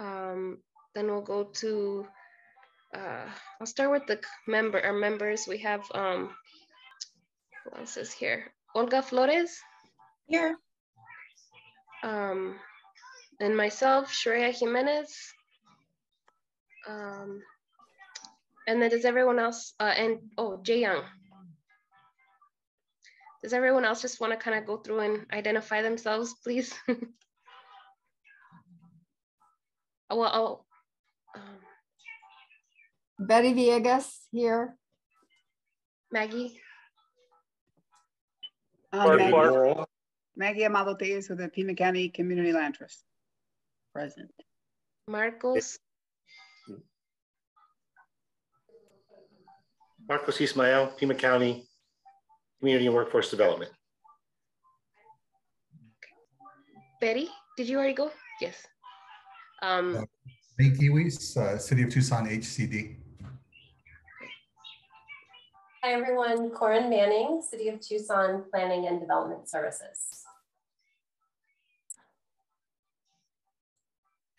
Um, then we'll go to, uh, I'll start with the member, our members. We have, um, who else is here? Olga Flores. Here. Um, and myself, Shreya Jimenez. Um, and then does everyone else, uh, and, oh, Jay Young. Does everyone else just want to kind of go through and identify themselves, please? Oh, Well, oh, um, Betty Villegas here. Maggie, Clark Maggie- Clark. Maggie Amado Tellez with the Pima County Community Land Trust. Present. Marcos, Marcos Ysmael, Pima County Community and Workforce Development. Betty, did you already go? Yes. Um, Uh, Ray Kiwis, uh, City of Tucson HCD. Hi, everyone. Koren Manning, City of Tucson Planning and Development Services.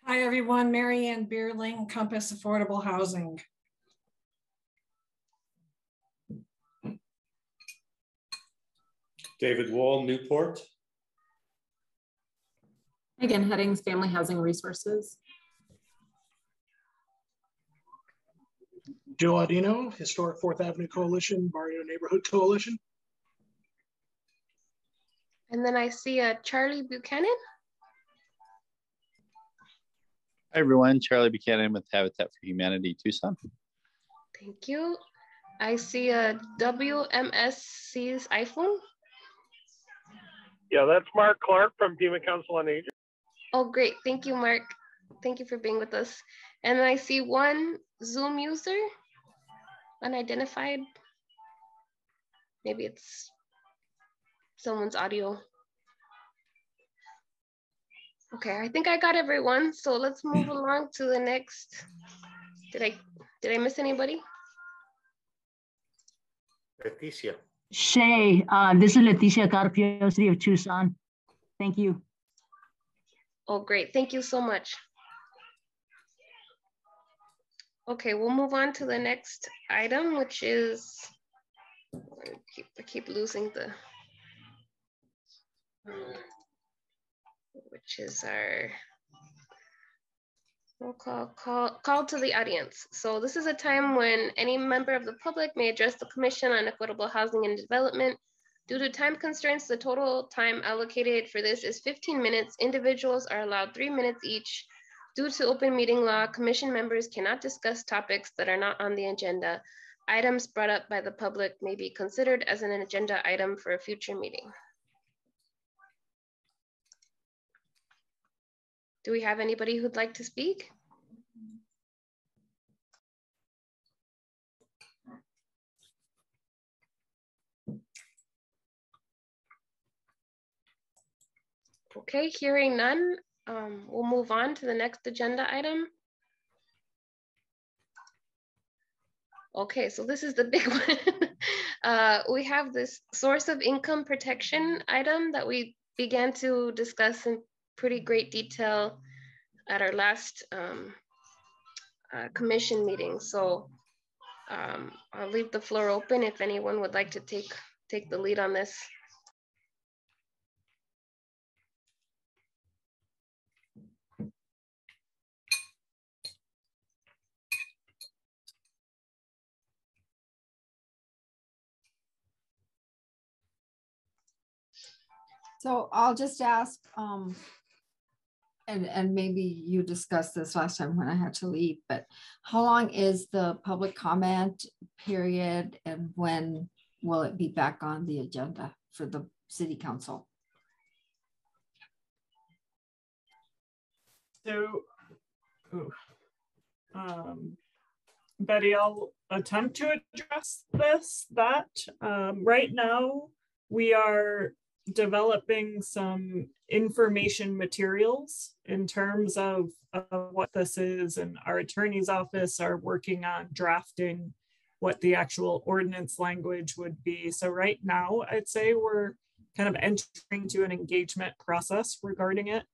Hi, everyone. Mary Ann Beerling, Compass Affordable Housing. David Wall, Newport. Megan Headings, Family Housing Resources. Joe Audino, Historic Fourth Avenue Coalition, Barrio Neighborhood Coalition. and then I see uh, Charlie Buchanan. Hi, everyone. Charlie Buchanan with Habitat for Humanity Tucson. Thank you. I see a WMSC's iPhone. Yeah, that's Mark Clark from Pima Council on Aging. Oh, great. Thank you, Mark. Thank you for being with us. And then I see one Zoom user, unidentified. Maybe it's someone's audio. Okay, I think I got everyone. So let's move along to the next. Did I did I miss anybody? Leticia. Shay, uh, this is Leticia Carpio, City of Tucson. Thank you. Oh, great. Thank you so much. Okay, we'll move on to the next item, which is, I keep, I keep losing the, which is our roll call, call, call to the audience. So this is a time when any member of the public may address the Commission on Equitable Housing and Development Due to time constraints, the total time allocated for this is 15 minutes. Individuals are allowed three minutes each. Due to open meeting law, commission members cannot discuss topics that are not on the agenda. Items brought up by the public may be considered as an agenda item for a future meeting. Do we have anybody who'd like to speak? Okay, hearing none, um, we'll move on to the next agenda item. Okay, so this is the big one. uh, we have this source of income protection item that we began to discuss in pretty great detail at our last um, uh, commission meeting. So um, I'll leave the floor open if anyone would like to take take the lead on this. So I'll just ask, um, and, and maybe you discussed this last time when I had to leave, but how long is the public comment period and when will it be back on the agenda for the city council? So, um, Betty, I'll attempt to address this, that, um, right now, we are developing some information materials in terms of, of what this is and our attorney's office are working on drafting what the actual ordinance language would be. So right now, I'd say we're kind of entering to an engagement process regarding it.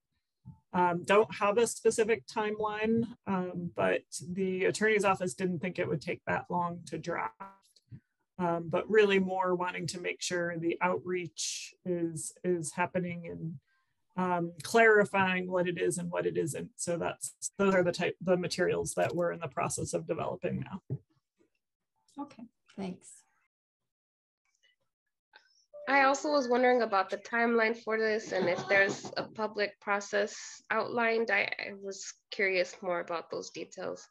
Um, don't have a specific timeline, um, but the attorney's office didn't think it would take that long to draft. Um, but really more wanting to make sure the outreach is is happening and um, clarifying what it is and what it isn't. So that's those are the type the materials that we're in the process of developing now. Okay, thanks. I also was wondering about the timeline for this and if there's a public process outlined. I, I was curious more about those details.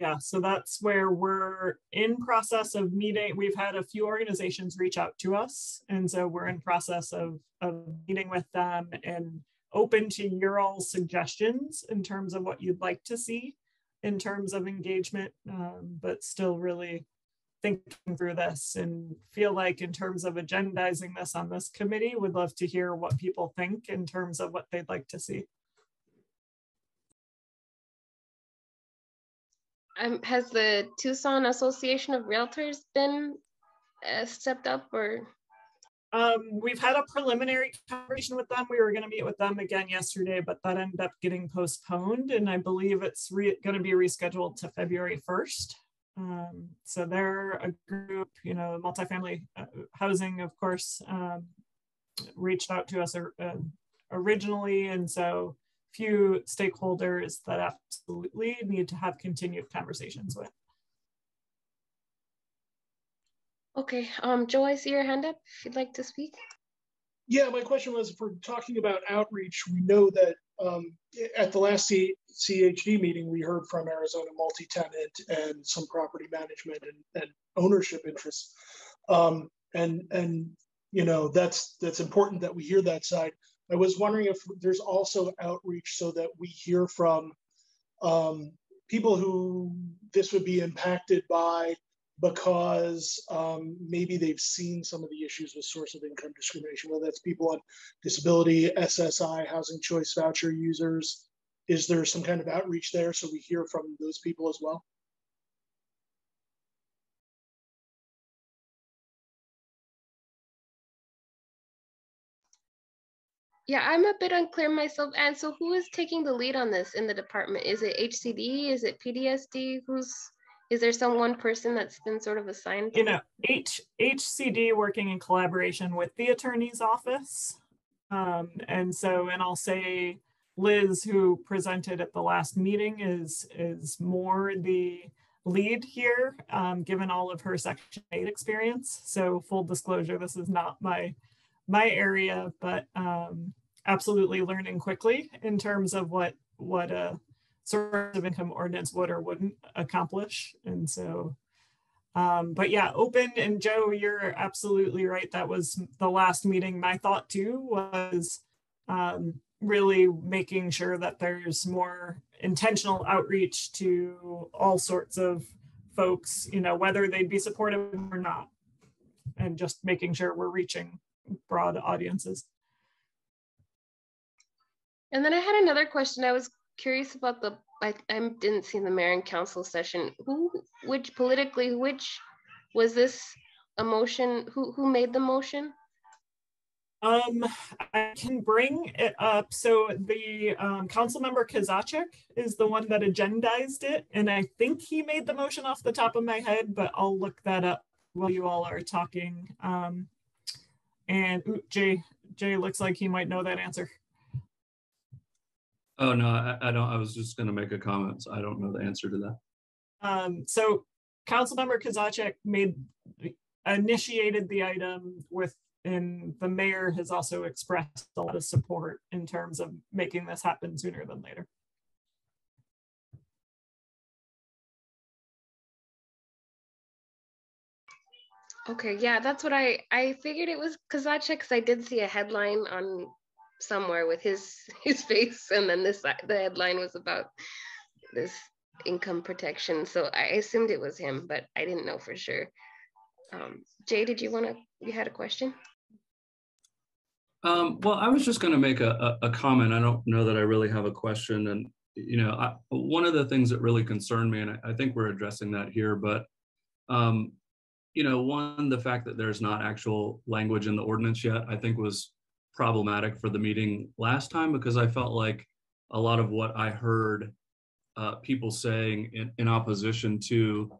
Yeah, so that's where we're in process of meeting. We've had a few organizations reach out to us. And so we're in process of, of meeting with them and open to your all suggestions in terms of what you'd like to see in terms of engagement, um, but still really thinking through this and feel like in terms of agendizing this on this committee, would love to hear what people think in terms of what they'd like to see. Um, has the Tucson Association of Realtors been uh, stepped up or? Um, we've had a preliminary conversation with them. We were going to meet with them again yesterday, but that ended up getting postponed. And I believe it's going to be rescheduled to February 1st. Um, so they're a group, you know, multifamily uh, housing, of course, um, reached out to us uh, originally. And so few stakeholders that absolutely need to have continued conversations with. Okay, um, Joe, I see your hand up. If you'd like to speak. Yeah, my question was if we're talking about outreach, we know that um, at the last C CHD meeting, we heard from Arizona multi-tenant and some property management and, and ownership interests. Um, and, and, you know, that's, that's important that we hear that side. I was wondering if there's also outreach so that we hear from um, people who this would be impacted by because um, maybe they've seen some of the issues with source of income discrimination, whether that's people on disability, SSI, housing choice voucher users. Is there some kind of outreach there so we hear from those people as well? Yeah, I'm a bit unclear myself. And so who is taking the lead on this in the department? Is it HCD? Is it PDSD? Who's is there some one person that's been sort of assigned? You know, H HCD working in collaboration with the attorney's office. Um, and so, and I'll say Liz, who presented at the last meeting, is is more the lead here, um, given all of her Section 8 experience. So full disclosure, this is not my my area, but um, absolutely learning quickly in terms of what what a source of income ordinance would or wouldn't accomplish. And so, um, but yeah, open and Joe, you're absolutely right. That was the last meeting. My thought too was um, really making sure that there's more intentional outreach to all sorts of folks, you know, whether they'd be supportive or not, and just making sure we're reaching broad audiences. And then I had another question. I was curious about the I, I didn't see the mayor and council session. Who, which politically, which was this a motion? Who who made the motion? Um, I can bring it up. So the um, council member Kozachik is the one that agendized it, and I think he made the motion off the top of my head, but I'll look that up while you all are talking. Um, and ooh, Jay, Jay looks like he might know that answer. Oh, no, I, I don't. I was just going to make a comment. So I don't know the answer to that. Um, so Councilmember Kozachik made initiated the item with and the mayor has also expressed a lot of support in terms of making this happen sooner than later. Okay, yeah, that's what I I figured it was Kozachik because I did see a headline on somewhere with his his face and then this the headline was about this income protection so i assumed it was him but i didn't know for sure. Um, jay did you want to you had a question? Um, well i was just going to make a, a, a, comment. I don't know that i really have a question and you know I, one of the things that really concerned me and I, I think we're addressing that here but um, you know, one, the fact that there's not actual language in the ordinance yet, I think was problematic for the meeting last time because I felt like a lot of what I heard uh, people saying in, in opposition to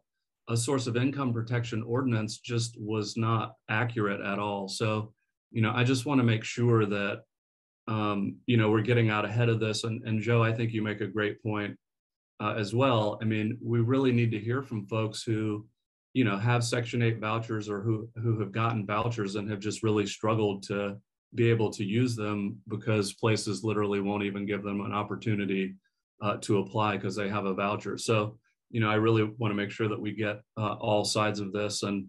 a source of income protection ordinance just was not accurate at all. So, you know, I just want to make sure that, um, you know, we're getting out ahead of this. And, and Joe, I think you make a great point uh, as well. I mean, we really need to hear from folks who, you know, have Section 8 vouchers or who, who have gotten vouchers and have just really struggled to be able to use them because places literally won't even give them an opportunity uh, to apply because they have a voucher. So, you know, I really want to make sure that we get uh, all sides of this. And,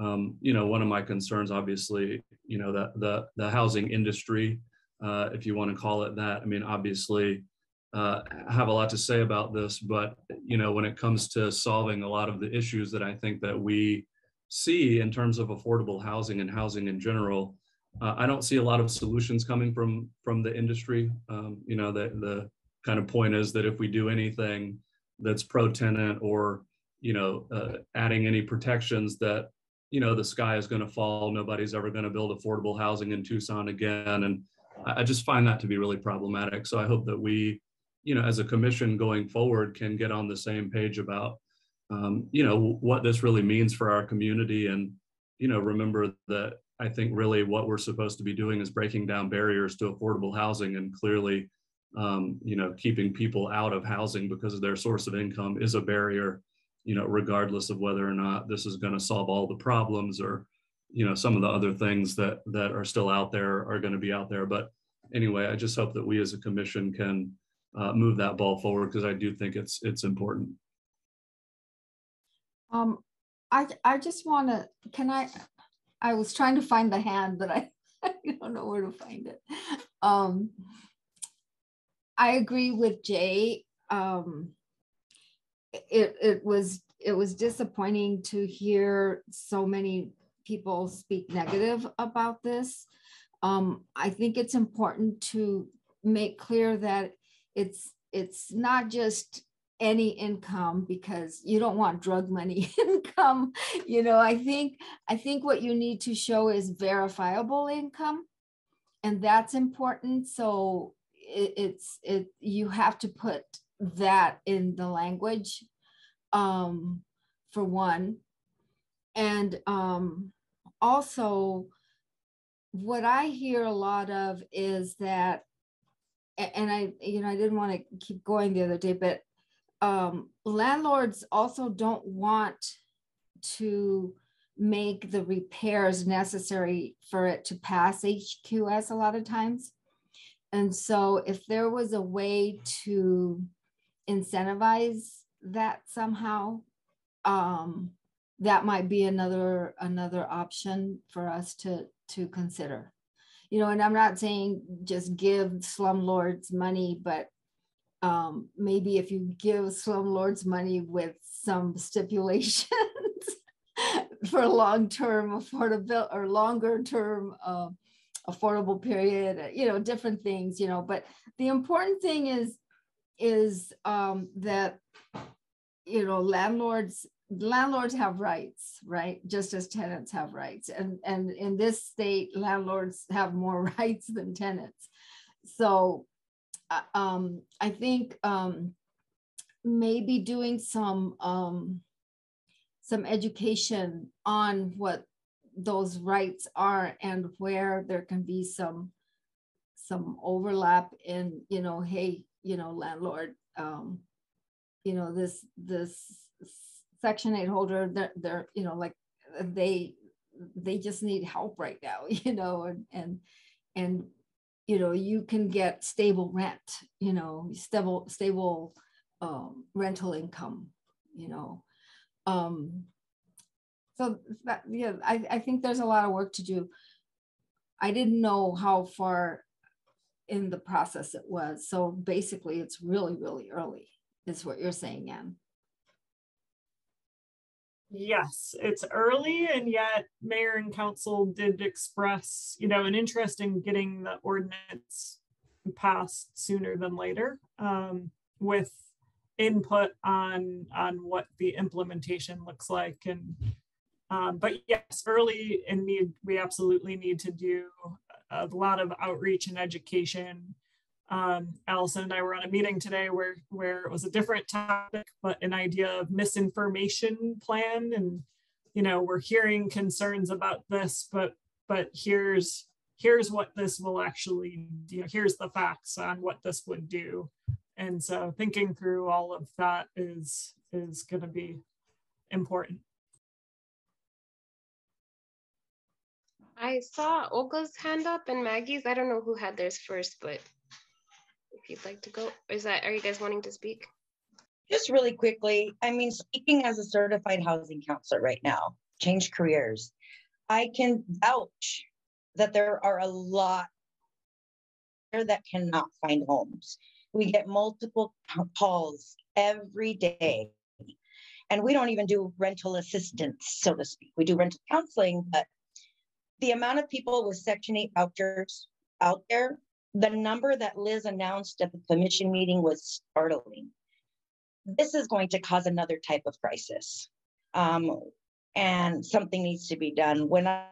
um, you know, one of my concerns, obviously, you know, that the, the housing industry, uh, if you want to call it that, I mean, obviously, uh, have a lot to say about this, but you know, when it comes to solving a lot of the issues that I think that we see in terms of affordable housing and housing in general, uh, I don't see a lot of solutions coming from from the industry. Um, you know, the the kind of point is that if we do anything that's pro tenant or you know uh, adding any protections that you know the sky is going to fall, nobody's ever going to build affordable housing in Tucson again, and I, I just find that to be really problematic. So I hope that we you know, as a commission going forward can get on the same page about, um, you know, what this really means for our community. And, you know, remember that I think really what we're supposed to be doing is breaking down barriers to affordable housing and clearly, um, you know, keeping people out of housing because of their source of income is a barrier, you know, regardless of whether or not this is going to solve all the problems or, you know, some of the other things that that are still out there are going to be out there. But anyway, I just hope that we as a commission can uh, move that ball forward because I do think it's it's important. Um, I I just want to. Can I? I was trying to find the hand, but I I don't know where to find it. Um, I agree with Jay. Um, it it was it was disappointing to hear so many people speak negative about this. Um, I think it's important to make clear that it's it's not just any income because you don't want drug money income you know i think i think what you need to show is verifiable income and that's important. So it, it's it you have to put that in the language um for one. And um also what i hear a lot of is that and I, you know, I didn't want to keep going the other day, but um, landlords also don't want to make the repairs necessary for it to pass HQS a lot of times. And so if there was a way to incentivize that somehow, um, that might be another another option for us to to consider you know, and I'm not saying just give slumlords money, but um, maybe if you give slumlords money with some stipulations for long-term affordable or longer term uh, affordable period, you know, different things, you know, but the important thing is, is um, that, you know, landlords landlords have rights, right? Just as tenants have rights. And, and in this state, landlords have more rights than tenants. So uh, um, I think um, maybe doing some um, some education on what those rights are and where there can be some some overlap in you know hey you know landlord um you know this this section 8 holder they're, they're you know like they they just need help right now you know and and and you know you can get stable rent you know stable stable um, rental income you know. Um so that yeah I, I think there's a lot of work to do. I didn't know how far in the process it was so basically it's really really early is what you're saying anne Yes, it's early, and yet mayor and council did express, you know, an interest in getting the ordinance passed sooner than later, um, with input on on what the implementation looks like and Um, but yes, early in need, we absolutely need to do a lot of outreach and education. Um, Allison and I were on a meeting today where, where it was a different topic, but an idea of misinformation plan. And, you know, we're hearing concerns about this, but, but here's, here's what this will actually, you know, here's the facts on what this would do. And so thinking through all of that is, is going to be important. I saw Olga's hand up and Maggie's. I don't know who had theirs first, but if you'd like to go, is that, are you guys wanting to speak? Just really quickly, I mean, speaking as a certified housing counselor right now, change careers, I can vouch that there are a lot there that cannot find homes. We get multiple calls every day. And we don't even do rental assistance, so to speak. We do rental counseling, but the amount of people with Section 8 vouchers out there, the number that Liz announced at the commission meeting was startling. This is going to cause another type of crisis. Um, and something needs to be done. When I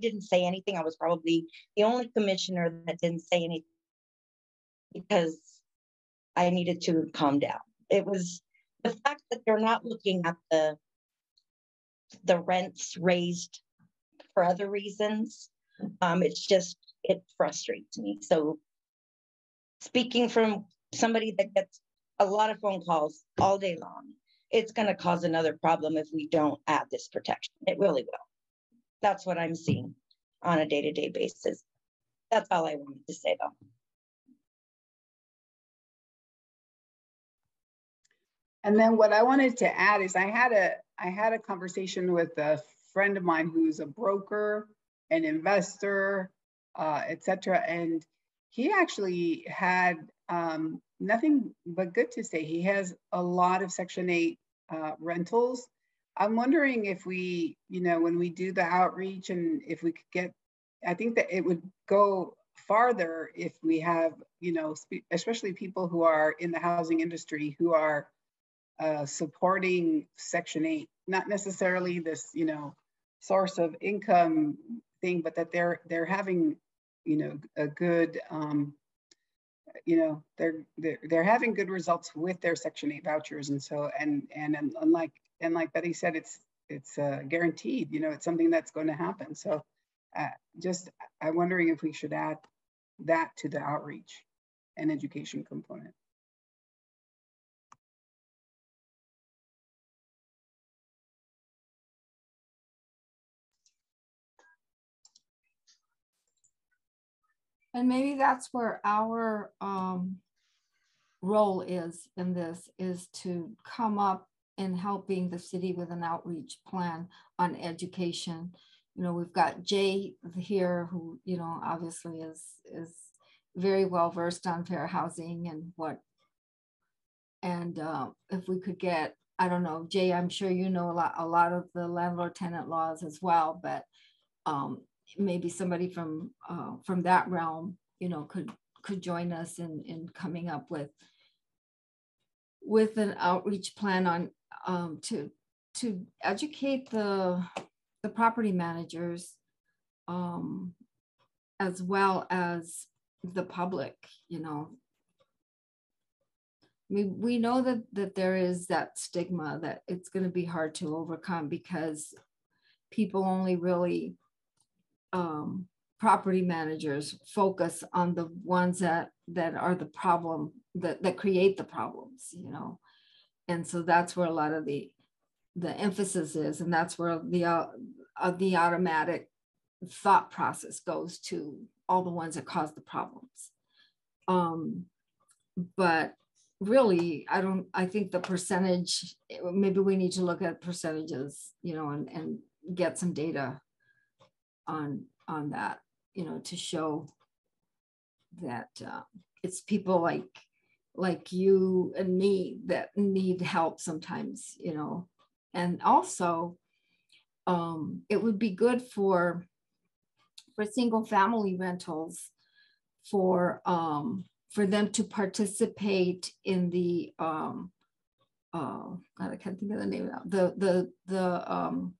didn't say anything, I was probably the only commissioner that didn't say anything because I needed to calm down. It was the fact that they're not looking at the the rents raised for other reasons. Um, it's just, it frustrates me. So speaking from somebody that gets a lot of phone calls all day long, it's going to cause another problem if we don't add this protection. It really will. That's what I'm seeing on a day-to-day basis. That's all I wanted to say though. And then what I wanted to add is I had a I had a conversation with a friend of mine who's a broker, an investor, uh, etc. And he actually had um, nothing but good to say. He has a lot of Section 8 uh, rentals. I'm wondering if we, you know, when we do the outreach and if we could get, I think that it would go farther if we have, you know, especially people who are in the housing industry who are uh, supporting Section 8, not necessarily this, you know, source of income thing, but that they're they're having, you know, a good, um, you know, they're they're they're having good results with their Section Eight vouchers, and so and and and unlike and like Betty said, it's it's uh, guaranteed. You know, it's something that's going to happen. So, uh, just I'm wondering if we should add that to the outreach and education component. And maybe that's where our um, role is in this, is to come up in helping the city with an outreach plan on education. You know, we've got Jay here who, you know, obviously is, is very well versed on fair housing and what, and uh, if we could get, I don't know, Jay, I'm sure you know a lot, a lot of the landlord tenant laws as well, but um, maybe somebody from uh, from that realm, you know, could could join us in in coming up with with an outreach plan on um, to to educate the the property managers um, as well as the public. You know, we we know that that there is that stigma that it's going to be hard to overcome because people only really um, property managers focus on the ones that that are the problem that that create the problems you know? And so that's where a lot of the the emphasis is and that's where the uh, uh, the automatic thought process goes to all the ones that cause the problems. Um but really i don't i think the percentage maybe we need to look at percentages you know and and get some data on on that you know to show that uh, it's people like like you and me that need help sometimes you know? And also um, it would be good for for single family rentals for um, for them to participate in the um, uh, God, I can't think of the name of the the the um,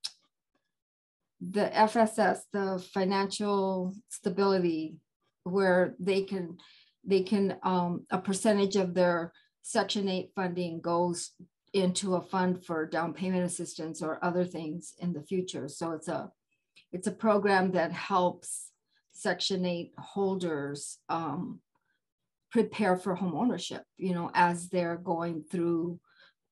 the FSS, the financial stability, where they can, they can, um, a percentage of their section eight funding goes into a fund for down payment assistance or other things in the future. So it's a, it's a program that helps section eight holders, um, prepare for home ownership, you know, as they're going through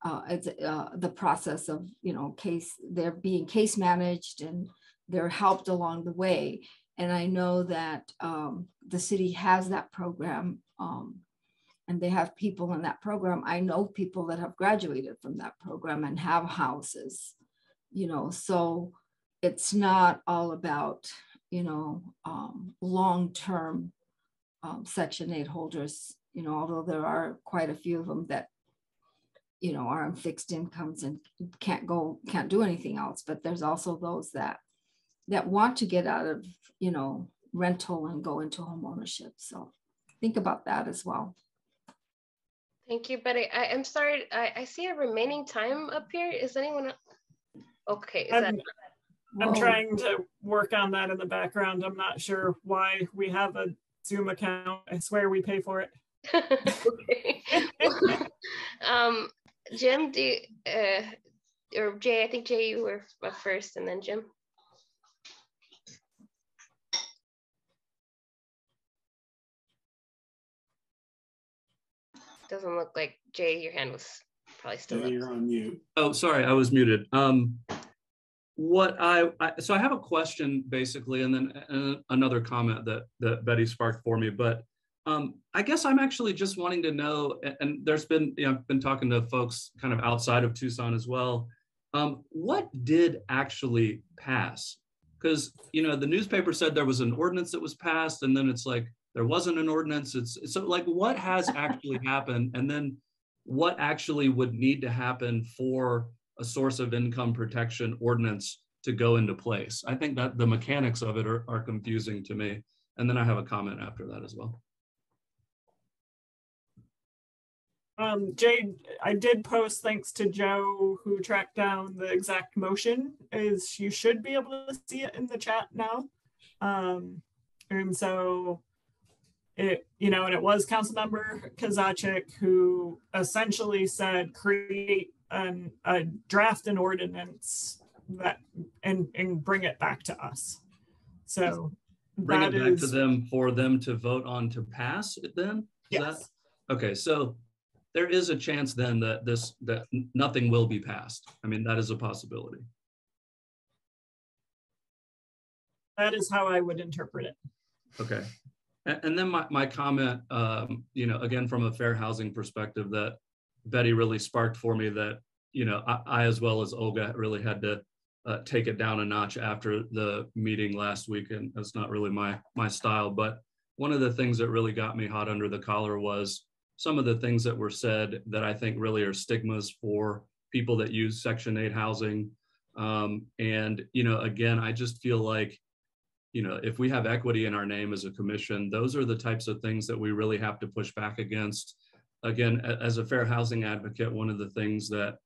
uh, it's, uh, the process of, you know, case, they're being case managed and they're helped along the way. And I know that um, the city has that program um, and they have people in that program. I know people that have graduated from that program and have houses, you know, so it's not all about, you know, um, long-term um, Section 8 holders, you know, although there are quite a few of them that you know, are on fixed incomes and can't go, can't do anything else. But there's also those that that want to get out of, you know, rental and go into home ownership. So think about that as well. Thank you, Betty. I, am sorry, I, I see a remaining time up here. Is anyone? Okay. Is I'm, that... I'm trying to work on that in the background. I'm not sure why we have a Zoom account. I swear we pay for it. okay. um, Jim, do you, uh, or Jay, I think Jay, you were first and then Jim. Doesn't look like Jay, your hand was probably still yeah, You're on mute. Oh, sorry, I was muted. Um, what I, I, so I have a question basically, and then uh, another comment that that Betty sparked for me. But um, I guess I'm actually just wanting to know, and there's been, you know, I've been talking to folks kind of outside of Tucson as well. Um, what did actually pass? Because, you know, the newspaper said there was an ordinance that was passed, and then it's like there wasn't an ordinance. It's so like what has actually happened? And then what actually would need to happen for a source of income protection ordinance to go into place? I think that the mechanics of it are, are confusing to me. And then I have a comment after that as well. Um, Jade, I did post thanks to Joe who tracked down the exact motion is you should be able to see it in the chat now. Um, and so it, you know, and it was council member Kozachik who essentially said create an, a draft an ordinance that and, and bring it back to us. So bring it back is, to them for them to vote on to pass it then? Is yes. That, okay, so there is a chance then that this that nothing will be passed. I mean, that is a possibility. That is how I would interpret it. Okay. And, and then my, my comment, um, you know, again, from a fair housing perspective that Betty really sparked for me that, you know, I, I as well as Olga really had to uh, take it down a notch after the meeting last week. And that's not really my, my style. But one of the things that really got me hot under the collar was some of the things that were said that I think really are stigmas for people that use Section 8 housing. Um, and, you know, again, I just feel like, you know, if we have equity in our name as a commission, those are the types of things that we really have to push back against. Again, as a fair housing advocate, one of the things that,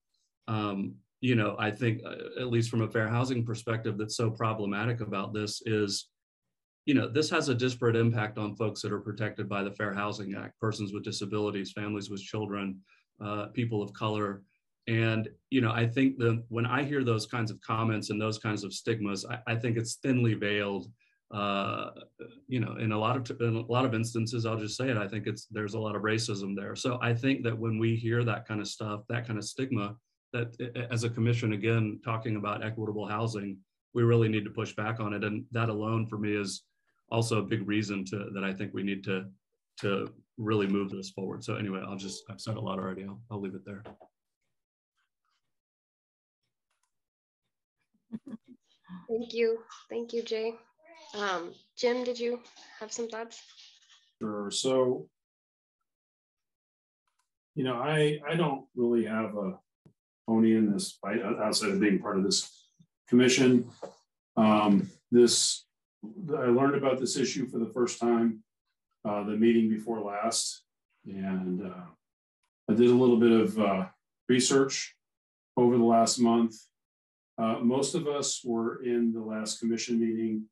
um, you know, I think, uh, at least from a fair housing perspective, that's so problematic about this is you know, this has a disparate impact on folks that are protected by the Fair Housing Act, persons with disabilities, families with children, uh, people of color. And, you know, I think that when I hear those kinds of comments and those kinds of stigmas, I, I think it's thinly veiled. Uh, you know, in a lot of in a lot of instances, I'll just say it. I think it's there's a lot of racism there. So I think that when we hear that kind of stuff, that kind of stigma, that as a commission, again, talking about equitable housing, we really need to push back on it. And that alone for me is also a big reason to that I think we need to to really move this forward. So anyway, I'll just I've said a lot already. I'll, I'll leave it there. Thank you. Thank you, Jay. Um, Jim, did you have some thoughts? Sure. So, you know, I I don't really have a pony in this fight outside of being part of this commission. Um, this I learned about this issue for the first time uh, the meeting before last, and uh, I did a little bit of uh, research over the last month. Uh, most of us were in the last commission meeting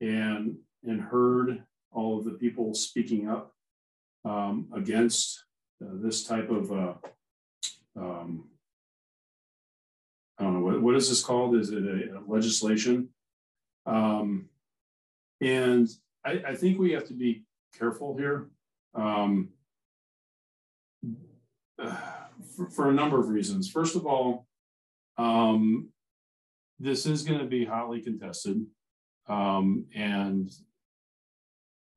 and, and heard all of the people speaking up um, against uh, this type of, uh, um, I don't know, what, what is this called? Is it a, a legislation? Um, and I, I think we have to be careful here. Um, for, for a number of reasons. First of all, um, this is going to be hotly contested. Um, and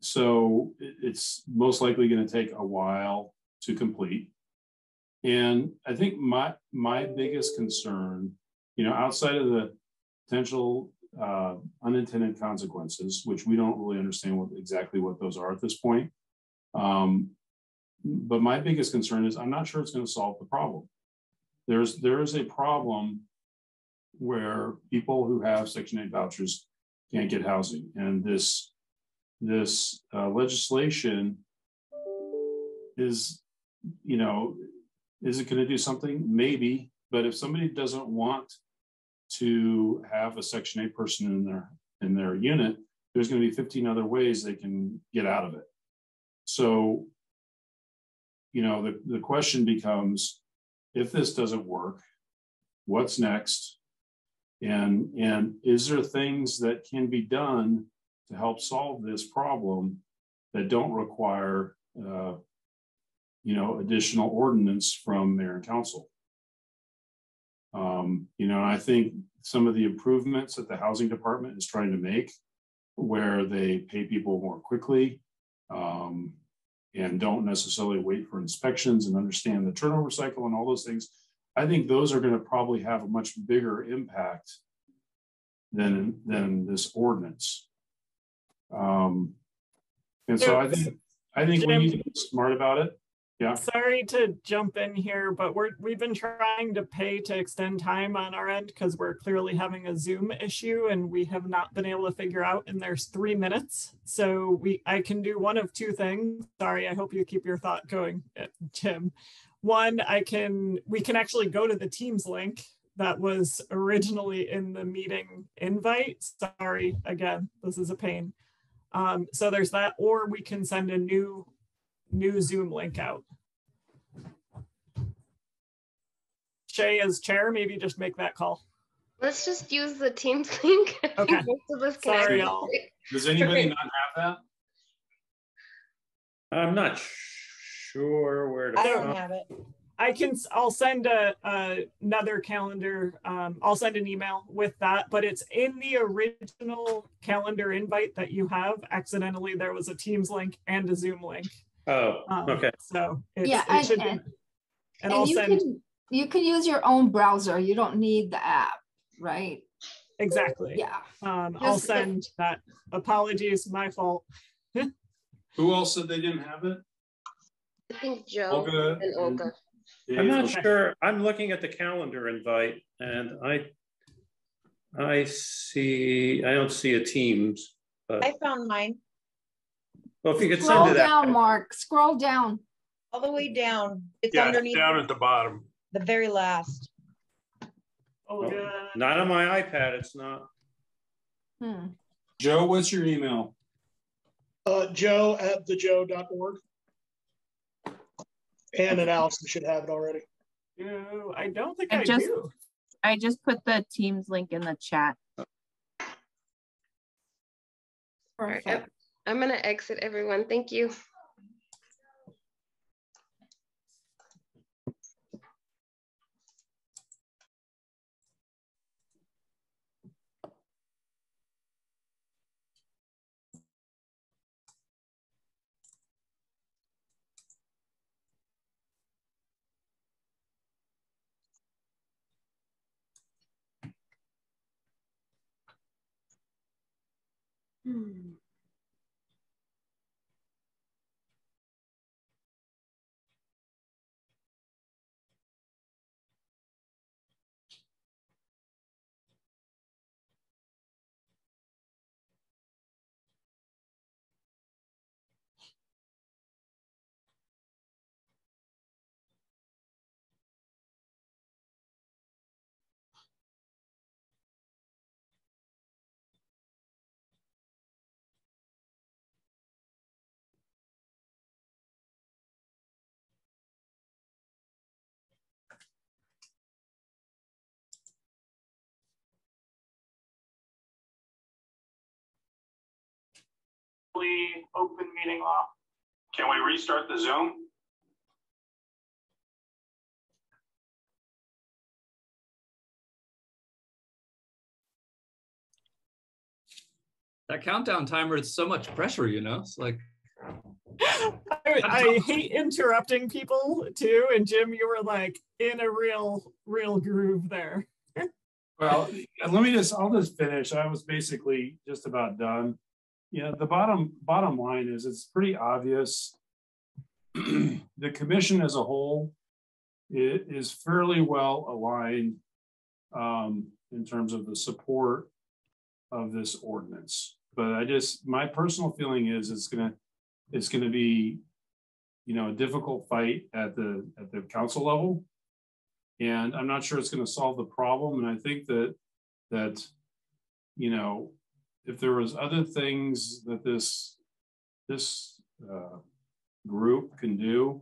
so it's most likely going to take a while to complete. And I think my my biggest concern, you know, outside of the potential uh, unintended consequences, which we don't really understand what exactly what those are at this point. Um, but my biggest concern is I'm not sure it's going to solve the problem. There's there is a problem where people who have Section 8 vouchers can't get housing, and this this uh, legislation is, you know, is it going to do something? Maybe, but if somebody doesn't want to have a Section 8 person in their in their unit, there's going to be 15 other ways they can get out of it. So, you know, the, the question becomes if this doesn't work, what's next? And, and is there things that can be done to help solve this problem that don't require, uh, you know, additional ordinance from mayor and council? Um, you know, I think some of the improvements that the housing department is trying to make, where they pay people more quickly, um, and don't necessarily wait for inspections and understand the turnover cycle and all those things. I think those are going to probably have a much bigger impact than than this ordinance. Um, and so I think I think we need to be smart about it. Yeah. Sorry to jump in here, but we're we've been trying to pay to extend time on our end because we're clearly having a Zoom issue and we have not been able to figure out and there's three minutes. So we I can do one of two things. Sorry, I hope you keep your thought going, uh, Tim. One, I can we can actually go to the Teams link that was originally in the meeting invite. Sorry, again, this is a pain. Um, so there's that, or we can send a new new Zoom link out. Shay as chair, maybe just make that call. Let's just use the Teams link. Okay. Most of us Sorry, y'all. Does anybody not have that? I'm not sure where to. I don't find- have it. I can, s- I'll send a, a- another calendar, um, I'll send an email with that, but it's in the original calendar invite that you have. Accidentally, there was a Teams link and a Zoom link. Oh, Um, okay. So it's- Yeah, it and- should be. and- And And I'll you send, can, you can use your own browser. You don't need the app, right? exactly. Yeah. Um, I'll Just if- send that. Apologies, my fault. Who else said they didn't have it? I think Joe Olga and Olga. I'm not Dave? sure. I'm looking at the calendar invite and I, I see, I don't see a Teams, but, I found mine well, if you could send Scroll it out. down, Mark, scroll down. all the way down. It's Yeah, underneath down at the bottom. the very last. Oh, good. Not on my iPad, it's not. Hmm. Joe, what's your email? Uh, Joe at thejoe.org. Ann and Allison should have it already. No, I don't think I I just, do. I just put the Teams link in the chat. All right, I'm- gonna exit everyone. Thank you. Hmm. Actually open meeting law. Can we restart the Zoom? That countdown timer, it's so much pressure, you know? It's like, I, I hate interrupting people too. And Jim, you were like in a real, real groove there. Well, let me just, I'll just finish. I was basically just about done. Know, the bottom, bottom line is it's pretty obvious. the commission as a whole is fairly well aligned um, in terms of the support of this ordinance. But I just, my personal feeling is it's gonna, it's gonna be, you know, a difficult fight at the, at the council level. And I'm not sure it's gonna solve the problem. And I think that, that, you know, if there was other things that this, this uh, group can do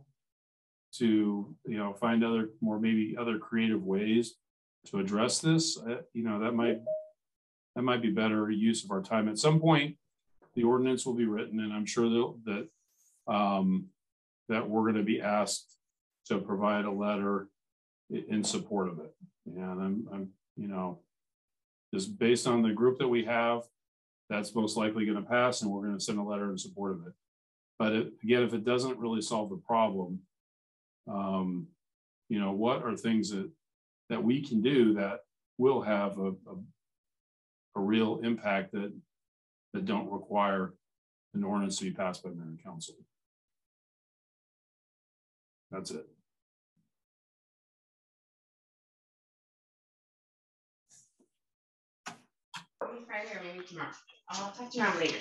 to, you know, find other, more maybe other creative ways to address this, uh, you know, that might that might be better use of our time. At some point, the ordinance will be written, and I'm sure that um, that we're going to be asked to provide a letter in support of it. And I'm, I'm, you know, just based on the group that we have, that's most likely going to pass, and we're going to send a letter in support of it. But it, again, if it doesn't really solve the problem, um, you know, what are things that that we can do that will have a, a a real impact that that don't require an ordinance to be passed by the mayor and council. That's it.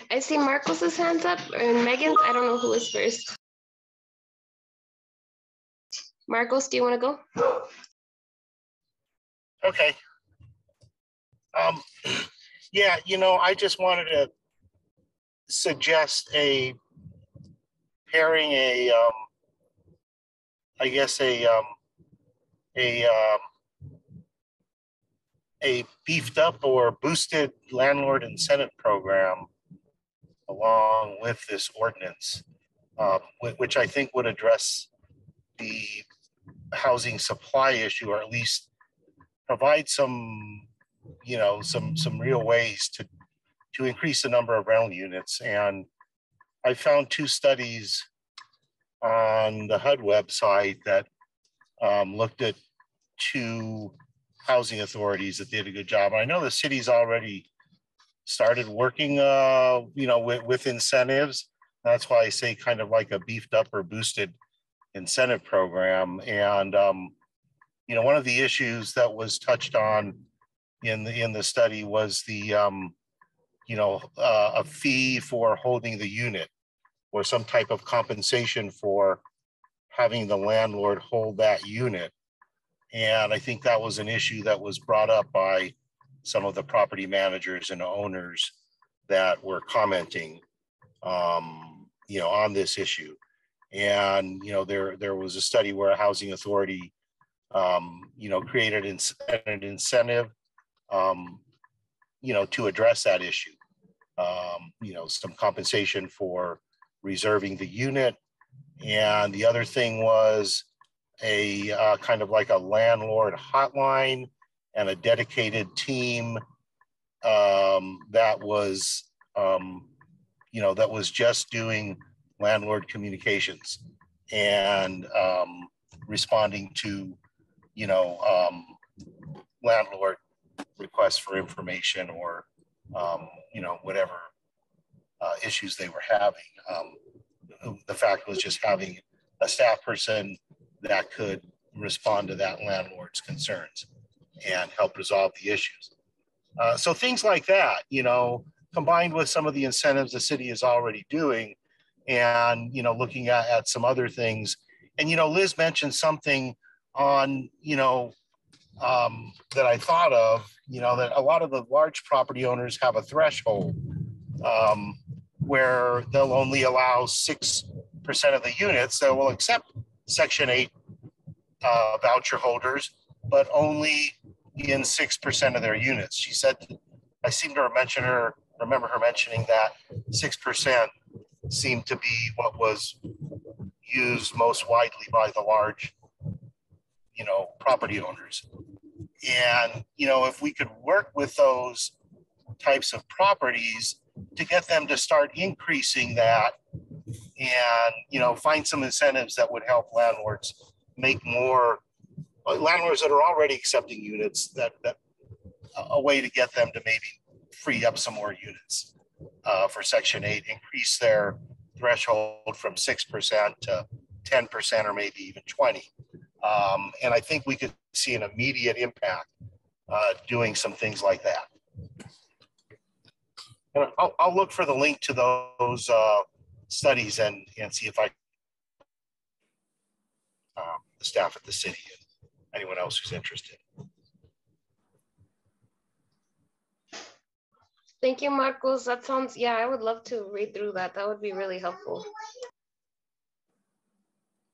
I see Marcos's hands up and Megan's. I don't know who is first. Marcos, do you want to go? Okay. Um, yeah, you know, I just wanted to suggest a pairing a, um, I guess a, um, a, um, a beefed up or boosted landlord incentive program along with this ordinance, um, which I think would address the housing supply issue, or at least provide some you know some some real ways to to increase the number of rental units. And i found two studies on the hud website that um, looked at two housing authorities that did a good job. I know the city's already started working uh, you know with, with incentives. That's why i say kind of like a beefed up or boosted incentive program. And um, you know one of the issues that was touched on in the in the study was the um, you know uh, a fee for holding the unit or some type of compensation for having the landlord hold that unit and i think that was an issue that was brought up by some of the property managers and owners that were commenting um, you know on this issue and you know there there was a study where a housing authority um, you know created an incentive um, you know, to address that issue. Um, you know, some compensation for reserving the unit. And the other thing was a uh, kind of like a landlord hotline and a dedicated team um, that was, um, you know, that was just doing landlord communications and um, responding to, you know, um, landlord requests for information or, um, you know, whatever uh, issues they were having. Um, the fact was just having a staff person that could respond to that landlord's concerns and help resolve the issues. Uh, so things like that, you know, combined with some of the incentives the city is already doing and, you know, looking at, at some other things. And, you know, Liz mentioned something on, you know, um, that I thought of, you know, that a lot of the large property owners have a threshold um, where they'll only allow 6% of the units that will accept Section 8 uh, voucher holders, but only in 6% of their units. She said, I seem to mention her, remember her mentioning that 6% seemed to be what was used most widely by the large, you know, property owners. And, you know, if we could work with those types of properties to get them to start increasing that and, you know, find some incentives that would help landlords make more uh, landlords that are already accepting units that, that a way to get them to maybe free up some more units uh, for section eight, increase their threshold from 6% to 10% or maybe even 20. Um, and I think we could see an immediate impact uh, doing some things like that. And I'll, I'll look for the link to those uh, studies and, and see if I, um, the staff at the city and anyone else who's interested. Thank you, Marcos. That sounds, yeah, I would love to read through that. That would be really helpful.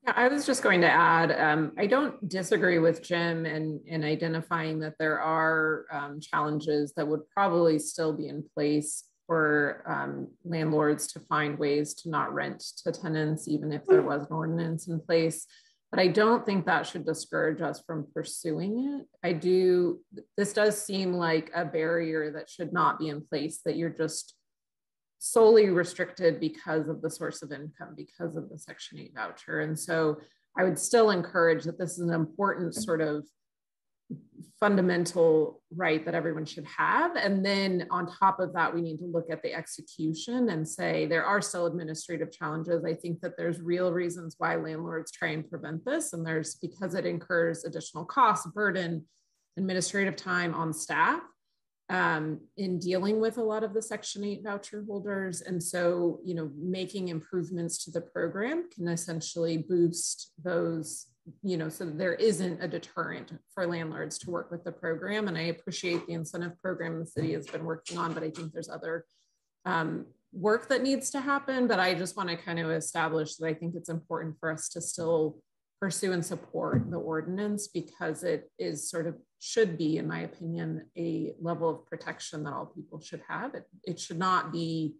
Yeah, I was just going to add, um, I don't disagree with Jim in, in identifying that there are um, challenges that would probably still be in place for um, landlords to find ways to not rent to tenants, even if there was an ordinance in place. But I don't think that should discourage us from pursuing it. I do, this does seem like a barrier that should not be in place, that you're just solely restricted because of the source of income, because of the Section 8 voucher. And so I would still encourage that this is an important sort of fundamental right that everyone should have. And then on top of that, we need to look at the execution and say there are still administrative challenges. I think that there's real reasons why landlords try and prevent this. And there's because it incurs additional costs, burden, administrative time on staff um, in dealing with a lot of the Section 8 voucher holders. And so, you know, making improvements to the program can essentially boost those you know, so there isn't a deterrent for landlords to work with the program. And I appreciate the incentive program the city has been working on, but I think there's other um, work that needs to happen. But I just want to kind of establish that I think it's important for us to still pursue and support the ordinance because it is sort of should be, in my opinion, a level of protection that all people should have. It, it should not be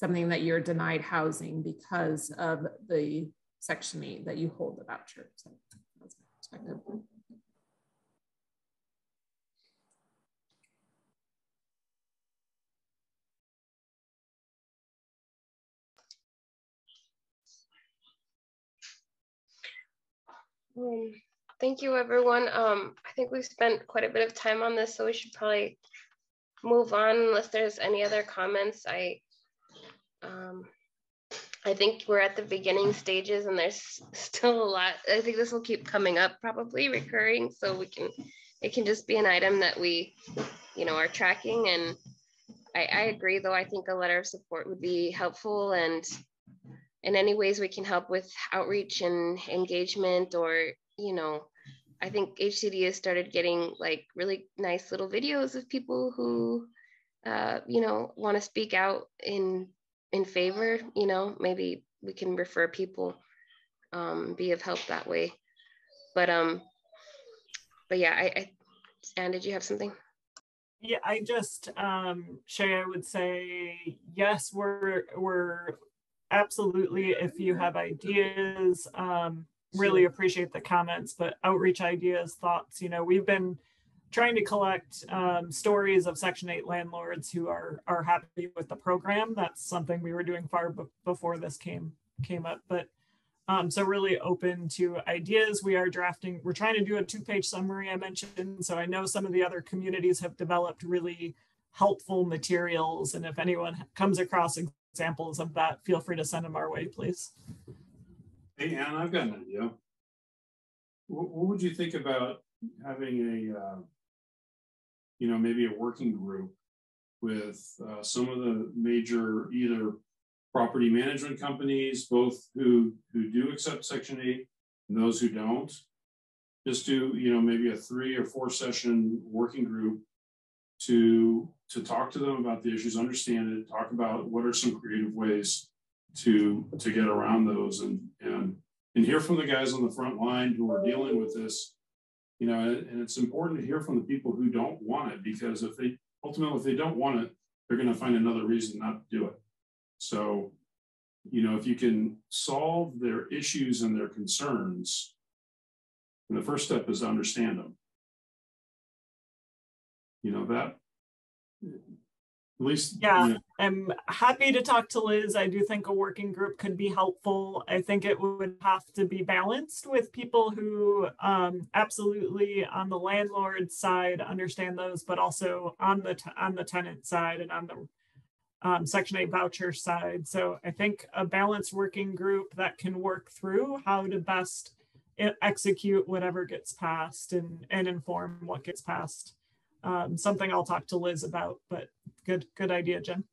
something that you're denied housing because of the Section 8 that you hold the voucher. So that's my perspective. Um, thank you, everyone. Um, I think we've spent quite a bit of time on this, so we should probably move on unless there's any other comments. I um, I think we're at the beginning stages and there's still a lot. I think this will keep coming up, probably recurring. So we can, it can just be an item that we, you know, are tracking. And I, I agree, though, I think a letter of support would be helpful. And in any ways we can help with outreach and engagement or, you know, I think HCD has started getting like really nice little videos of people who, uh, you know, want to speak out in in favor, you know, maybe we can refer people, um, be of help that way. But um, but yeah, I, I Anne, did you have something? Yeah, I just um Shay, I would say yes, we're we're absolutely if you have ideas, um, really appreciate the comments, but outreach ideas, thoughts, you know, we've been trying to collect um, stories of Section 8 landlords who are are happy with the program. That's something we were doing far before this came came up. But um, so really open to ideas. We are drafting, we're trying to do a two-page summary I mentioned. So I know some of the other communities have developed really helpful materials. And if anyone comes across examples of that, feel free to send them our way, please. Hey, Anne, I've got an idea. What, what would you think about having a uh, you know, maybe a working group with uh, some of the major either property management companies, both who who do accept Section 8 and those who don't. Just do, you know, maybe a three or four session working group to to talk to them about the issues, understand it, talk about what are some creative ways to to get around those and and and hear from the guys on the front line who are dealing with this you know, and it's important to hear from the people who don't want it because if they ultimately, if they don't want it, they're going to find another reason not to do it. So you know, if you can solve their issues and their concerns, and the first step is to understand them. You know, that, at least. Yeah, know, I'm happy to talk to Liz. I do think a working group could be helpful. I think it would have to be balanced with people who um, absolutely on the landlord side understand those, but also on the on the tenant side and on the um, Section 8 voucher side. So I think a balanced working group that can work through how to best execute whatever gets passed and, and inform what gets passed. Um, something I'll talk to Liz about, but good, good idea, Jen.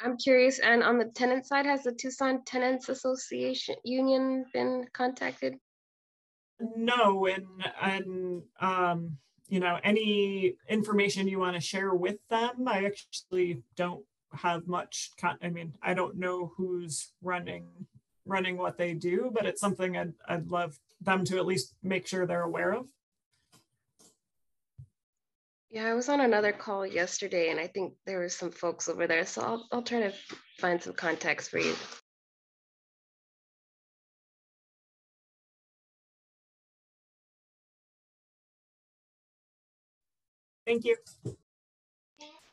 I'm curious, and on the tenant side, has the Tucson Tenants Association Union been contacted? No, and, and, um, you know, any information you want to share with them, I actually don't have much, con- I mean, I don't know who's running, running what they do, but it's something I'd, I'd love them to at least make sure they're aware of. Yeah, I was on another call yesterday and I think there were some folks over there, so I'll, I'll try to find some context for you. Thank you.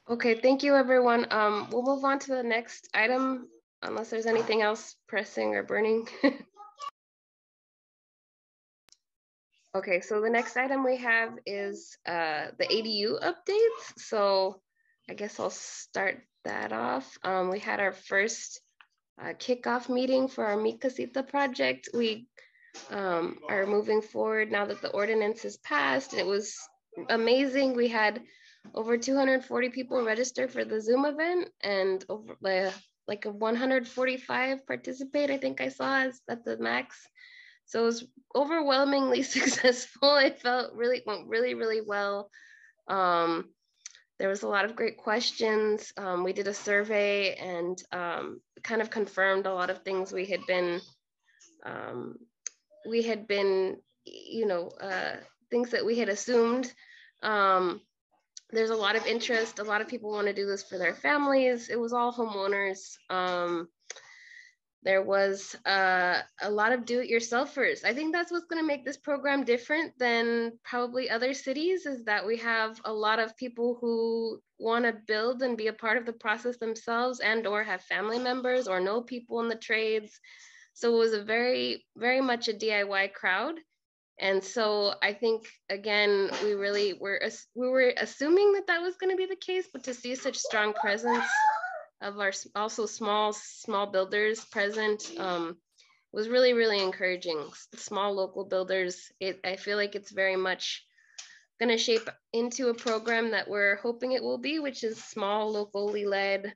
Okay, thank you, everyone. Um, we'll move on to the next item unless there's anything else pressing or burning. Okay, so the next item we have is uh, the ADU updates. So I guess I'll start that off. Um, we had our first uh, kickoff meeting for our Mi Casita project. We um, are moving forward now that the ordinance is passed. It was amazing. We had over 240 people register for the Zoom event and over like, like a 145 participate, I think I saw is at the max. So it was overwhelmingly successful. It felt really went really really well. Um, there was a lot of great questions. Um, we did a survey and um, kind of confirmed a lot of things we had been um, we had been you know uh, things that we had assumed. Um, there's a lot of interest. A lot of people want to do this for their families. It was all homeowners. Um, there was uh, a lot of do-it-yourselfers. I think that's what's going to make this program different than probably other cities is that we have a lot of people who want to build and be a part of the process themselves and or have family members or know people in the trades. So it was a very, very much a DIY crowd. And so I think again, we really were we were assuming that that was going to be the case, but to see such strong presence of our also small small builders present um, was really really encouraging. Small local builders, it I feel like it's very much going to shape into a program that we're hoping it will be, which is small locally led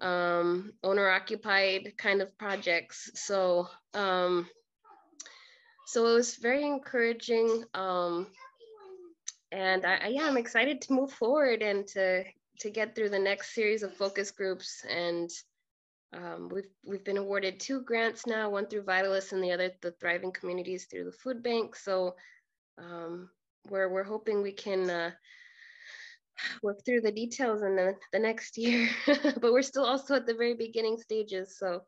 um, owner occupied kind of projects. So um, so it was very encouraging. Um, and I, I, yeah, I'm excited to move forward and to to get through the next series of focus groups. And um, we've we've been awarded two grants now, one through Vitalyst and the other the Thriving Communities through the Food Bank. So um, we're we're hoping we can uh, work through the details in the, the next year, but we're still also at the very beginning stages. So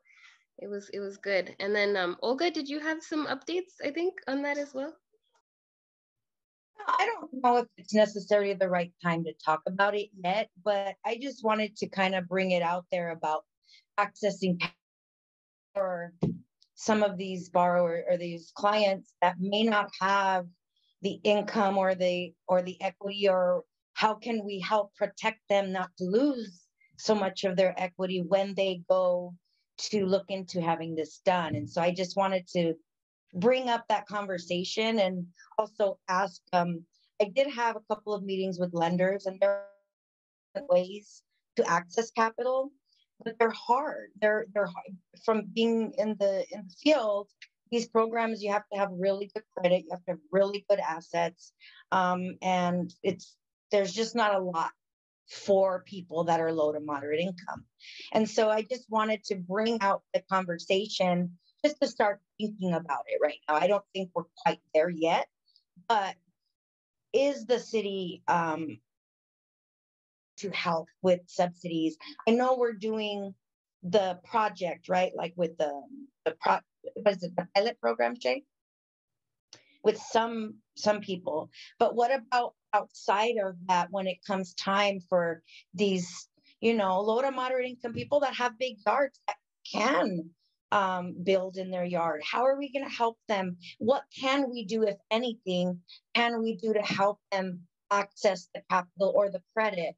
it was it was good. And then um, Olga, did you have some updates? I think on that as well. I don't know if it's necessarily the right time to talk about it yet, but I just wanted to kind of bring it out there about accessing for some of these borrowers or these clients that may not have the income or the or the equity or how can we help protect them not to lose so much of their equity when they go to look into having this done? And so i just wanted to bring up that conversation and also ask um, i did have a couple of meetings with lenders and there are ways to access capital but they're hard they're they're hard. from being in the in the field these programs you have to have really good credit you have to have really good assets um, and it's there's just not a lot for people that are low to moderate income and so i just wanted to bring out the conversation just to start thinking about it right now. I don't think we're quite there yet, but is the city um, to help with subsidies? I know we're doing the project, right? Like with the, the pro, what is it, the pilot program, Jay? With some, some people, but what about outside of that when it comes time for these, you know, low to moderate income people that have big yards that can um, build in their yard? How are we going to help them? What can we do, if anything, can we do to help them access the capital or the credit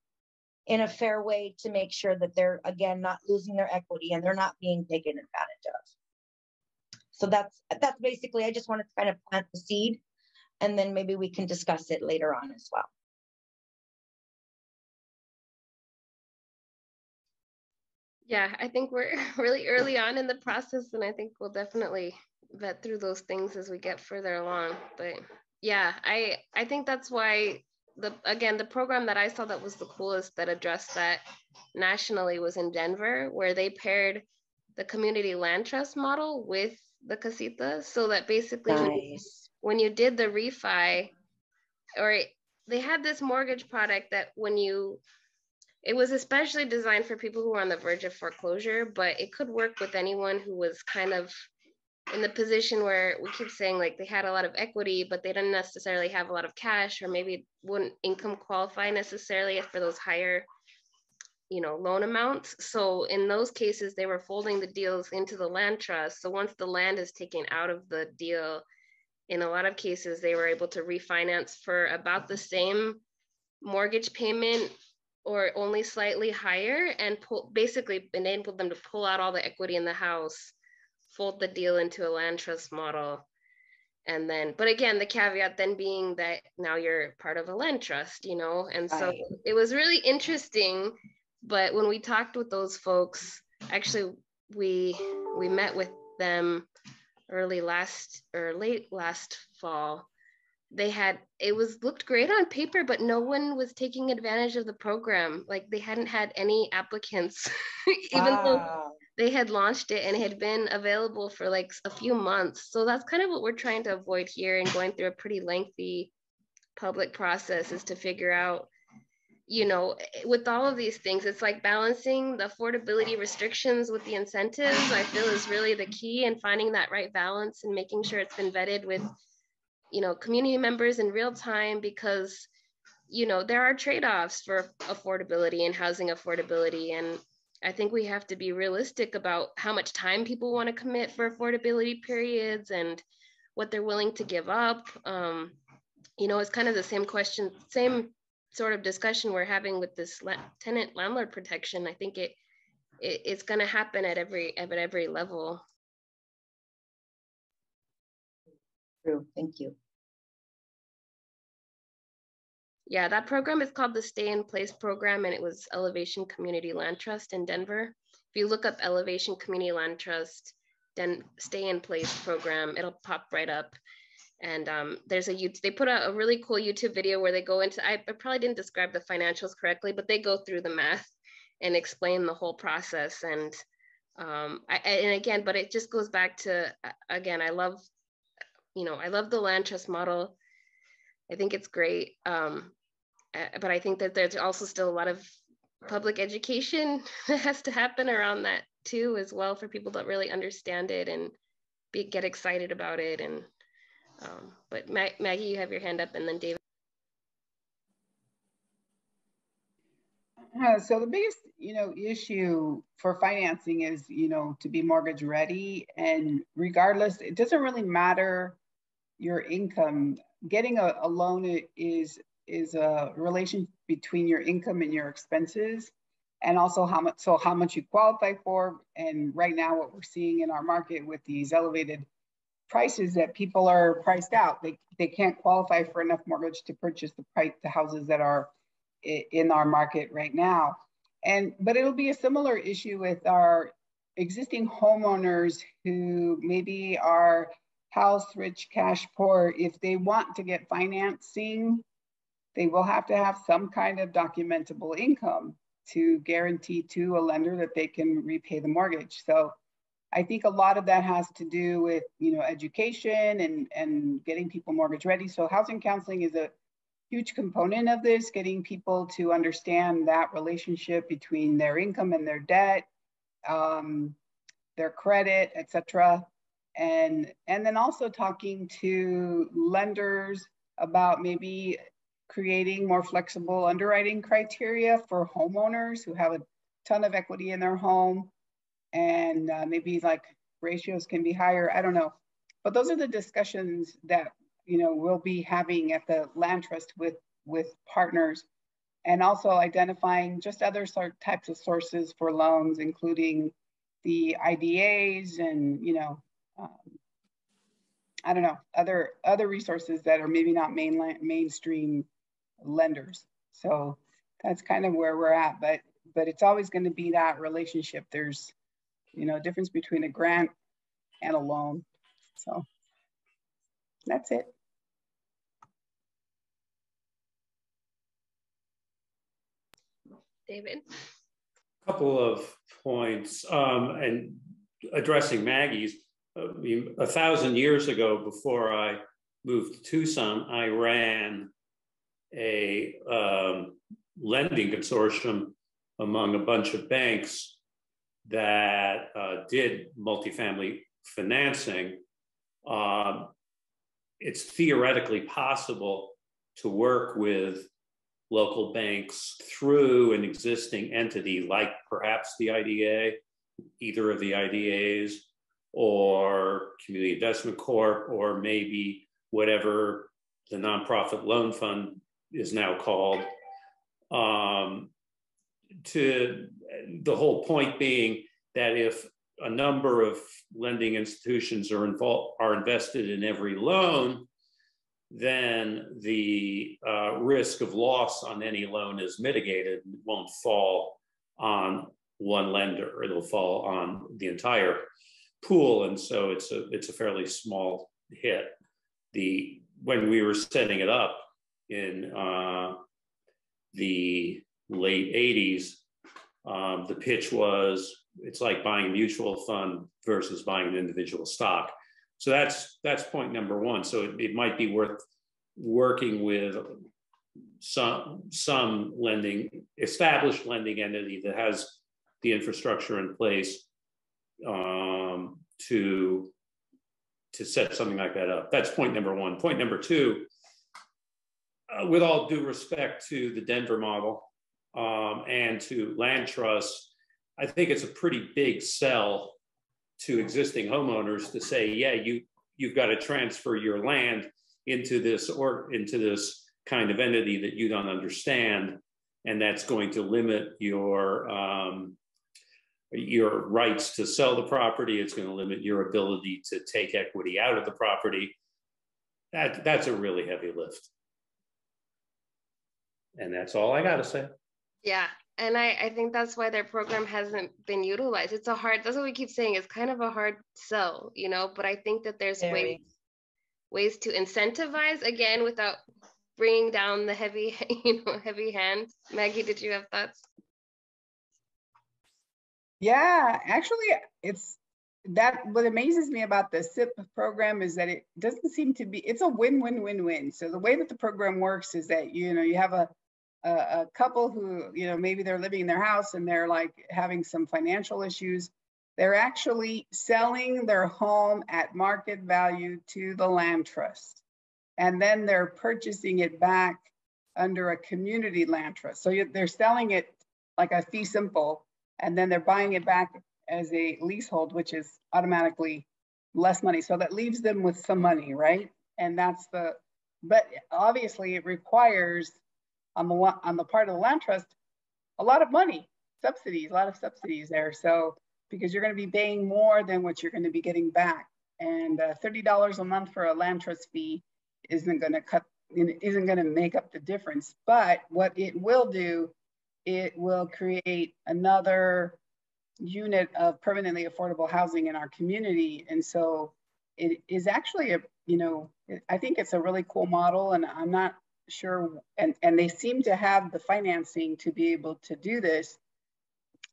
in a fair way to make sure that they're, again, not losing their equity and they're not being taken advantage of? So that's that's basically, I just wanted to kind of plant the seed and then maybe we can discuss it later on as well. Yeah, I think we're really early on in the process, and I think we'll definitely vet through those things as we get further along. But yeah, I I think that's why the again the program that I saw that was the coolest that addressed that nationally was in Denver, where they paired the community land trust model with the casita, so that basically nice. when you did the refi, or they had this mortgage product that when you it was especially designed for people who were on the verge of foreclosure, but it could work with anyone who was kind of in the position where we keep saying like they had a lot of equity, but they didn't necessarily have a lot of cash, or maybe wouldn't income qualify necessarily for those higher, you know, loan amounts. So in those cases, they were folding the deals into the land trust. So once the land is taken out of the deal, in a lot of cases, they were able to refinance for about the same mortgage payment or only slightly higher and pull, basically enabled them to pull out all the equity in the house, fold the deal into a land trust model. And then, but again, the caveat then being that now you're part of a land trust, you know? And so Right. it was really interesting. But when we talked with those folks, actually, we we met with them early last or late last fall they had it was looked great on paper but no one was taking advantage of the program. Like they hadn't had any applicants even though they had launched it and it had been available for like a few months. So that's kind of what we're trying to avoid here and going through a pretty lengthy public process is to figure out you know with all of these things it's like balancing the affordability restrictions with the incentives i feel is really the key and finding that right balance and making sure it's been vetted with you know community members in real time because you know there are trade-offs for affordability and housing affordability. And i think we have to be realistic about how much time people want to commit for affordability periods and what they're willing to give up. Um, you know it's kind of the same question same sort of discussion we're having with this tenant landlord protection. I think it, it it's going to happen at every at every level True. Thank you. Yeah, that program is called the Stay in Place program, and it was Elevation Community Land Trust in Denver. If you look up Elevation Community Land Trust, then Stay in Place program, it'll pop right up. And um, there's a they put out a really cool YouTube video where they go into, I, I probably didn't describe the financials correctly, but they go through the math and explain the whole process. And um, I, and again, but it just goes back to, again, I love, you know, I love the land trust model. I think it's great. Um, but I think that there's also still a lot of public education that has to happen around that too, as well, for people to really understand it and be, get excited about it. And um, but Ma- Maggie, you have your hand up, and then David. Uh, so the biggest, you know, issue for financing is, you know, to be mortgage ready, and regardless, it doesn't really matter your income. Getting a, a loan is is a relation between your income and your expenses, and also how much so how much you qualify for. And right now, what we're seeing in our market with these elevated prices that people are priced out. They they can't qualify for enough mortgage to purchase the price the houses that are in our market right now. And but it'll be a similar issue with our existing homeowners who maybe are house rich, cash poor. If they want to get financing, they will have to have some kind of documentable income to guarantee to a lender that they can repay the mortgage. So I think a lot of that has to do with you know education and and getting people mortgage ready. So housing counseling is a huge component of this, getting people to understand that relationship between their income and their debt, um, their credit, etc. And, and then also talking to lenders about maybe creating more flexible underwriting criteria for homeowners who have a ton of equity in their home and uh, maybe like ratios can be higher. I don't know. But those are the discussions that you know we'll be having at the land trust with with partners and also identifying just other sort types of sources for loans, including the IDAs and you know, um, I don't know, other other resources that are maybe not mainland mainstream lenders. So that's kind of where we're at, but but it's always going to be that relationship. There's you know difference between a grant and a loan. So that's it. David. A Couple of points um, and addressing Maggie's. Mean, a thousand years ago, before I moved to Tucson, I ran a um, lending consortium among a bunch of banks that uh, did multifamily financing. Uh, it's theoretically possible to work with local banks through an existing entity like perhaps the IDA, either of the IDAs, or Community Investment Corp, or maybe whatever the nonprofit loan fund is now called. Um, to the whole point being that if a number of lending institutions are involved are invested in every loan, then the uh, risk of loss on any loan is mitigated. It won't fall on one lender. It'll fall on the entire pool, and so it's a it's a fairly small hit. The when we were setting it up in uh, the late '80s, um, the pitch was it's like buying a mutual fund versus buying an individual stock. So that's that's point number one. So it, it might be worth working with some some lending established lending entity that has the infrastructure in place um, to to set something like that up. That's point number one. Point number two, uh, with all due respect to the Denver model um, and to land trusts, I think it's a pretty big sell to existing homeowners to say, yeah, you you've got to transfer your land into this or into this kind of entity that you don't understand, and that's going to limit your um, your rights to sell the property. It's going to limit your ability to take equity out of the property. That that's a really heavy lift, and that's all I got to say. Yeah, and I, I think that's why their program hasn't been utilized. It's a hard, that's what we keep saying, it's kind of a hard sell, you know, but I think that there's ways, ways to incentivize again without bringing down the heavy, you know, heavy hand. Maggie, did you have thoughts? Yeah, actually, it's that what amazes me about the SIP program is that it doesn't seem to be, it's a win-win-win-win. So the way that the program works is that, you know, you have a a, a couple who, you know, maybe they're living in their house and they're like having some financial issues. They're actually selling their home at market value to the land trust. And then they're purchasing it back under a community land trust. So they're selling it like a fee simple, and then they're buying it back as a leasehold, which is automatically less money. So that leaves them with some money, right? And that's the, but obviously it requires on the on the part of the land trust a lot of money, subsidies, a lot of subsidies there. So because you're going to be paying more than what you're going to be getting back, and uh, thirty dollars a month for a land trust fee isn't going to cut isn't going to make up the difference. But what it will do, it will create another unit of permanently affordable housing in our community, and so it is actually a you know I think it's a really cool model, and I'm not sure, and, and they seem to have the financing to be able to do this.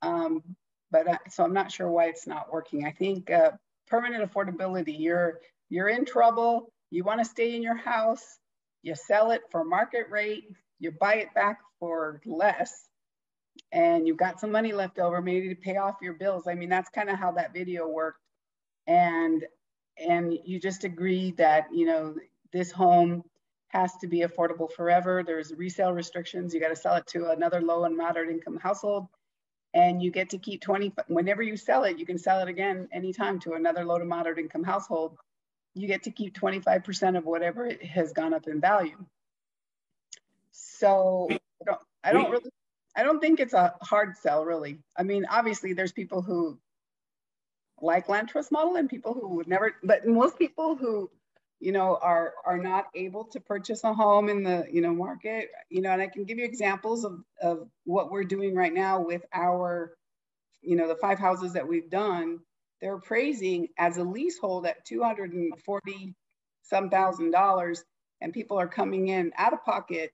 Um, but uh, so I'm not sure why it's not working. I think uh, permanent affordability, you're, you're in trouble, you wanna stay in your house, you sell it for market rate, you buy it back for less, and you've got some money left over maybe to pay off your bills. I mean, that's kind of how that video worked. And and you just agree that, you know, this home has to be affordable forever. There's resale restrictions. You got to sell it to another low and moderate income household. And you get to keep 20, whenever you sell it, you can sell it again anytime to another low to moderate income household. You get to keep 25% of whatever it has gone up in value. So I don't, I don't really, I don't think it's a hard sell really. I mean, obviously there's people who like land trust model and people who would never, but most people who you know, are are not able to purchase a home in the, you know, market, you know, and I can give you examples of, of what we're doing right now with our, you know, the five houses that we've done. They're appraising as a leasehold at 240 some thousand dollars, and people are coming in out of pocket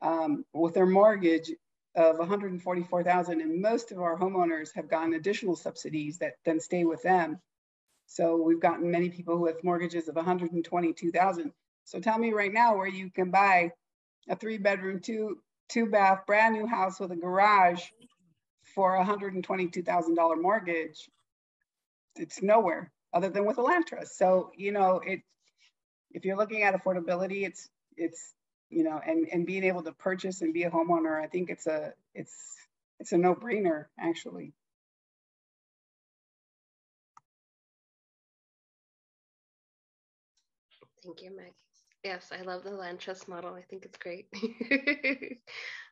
um, with their mortgage of 144,000, and most of our homeowners have gotten additional subsidies that then stay with them. So we've gotten many people with mortgages of 122,000. So tell me right now where you can buy a three bedroom, two, two bath, brand new house with a garage for a $122,000 mortgage. It's nowhere other than with a land trust. So, you know, it, if you're looking at affordability, it's, it's, you know, and, and being able to purchase and be a homeowner, I think it's a, it's, it's a no brainer actually. Thank you, Meg. Yes, I love the land trust model. I think it's great.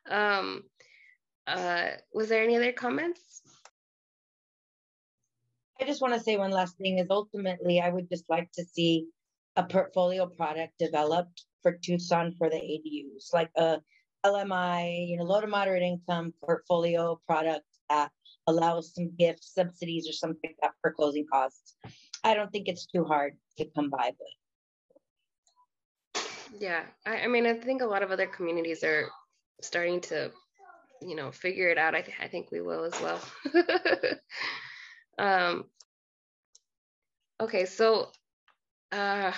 um, uh, was there any other comments? I just want to say one last thing is ultimately, I would just like to see a portfolio product developed for Tucson for the ADUs, like a LMI, you know, low to moderate income portfolio product that allows some gifts, subsidies, or something like that for closing costs. I don't think it's too hard to come by, but yeah, I, I mean, I think a lot of other communities are starting to, you know, figure it out. I, th- I think we will as well. um, okay, so uh,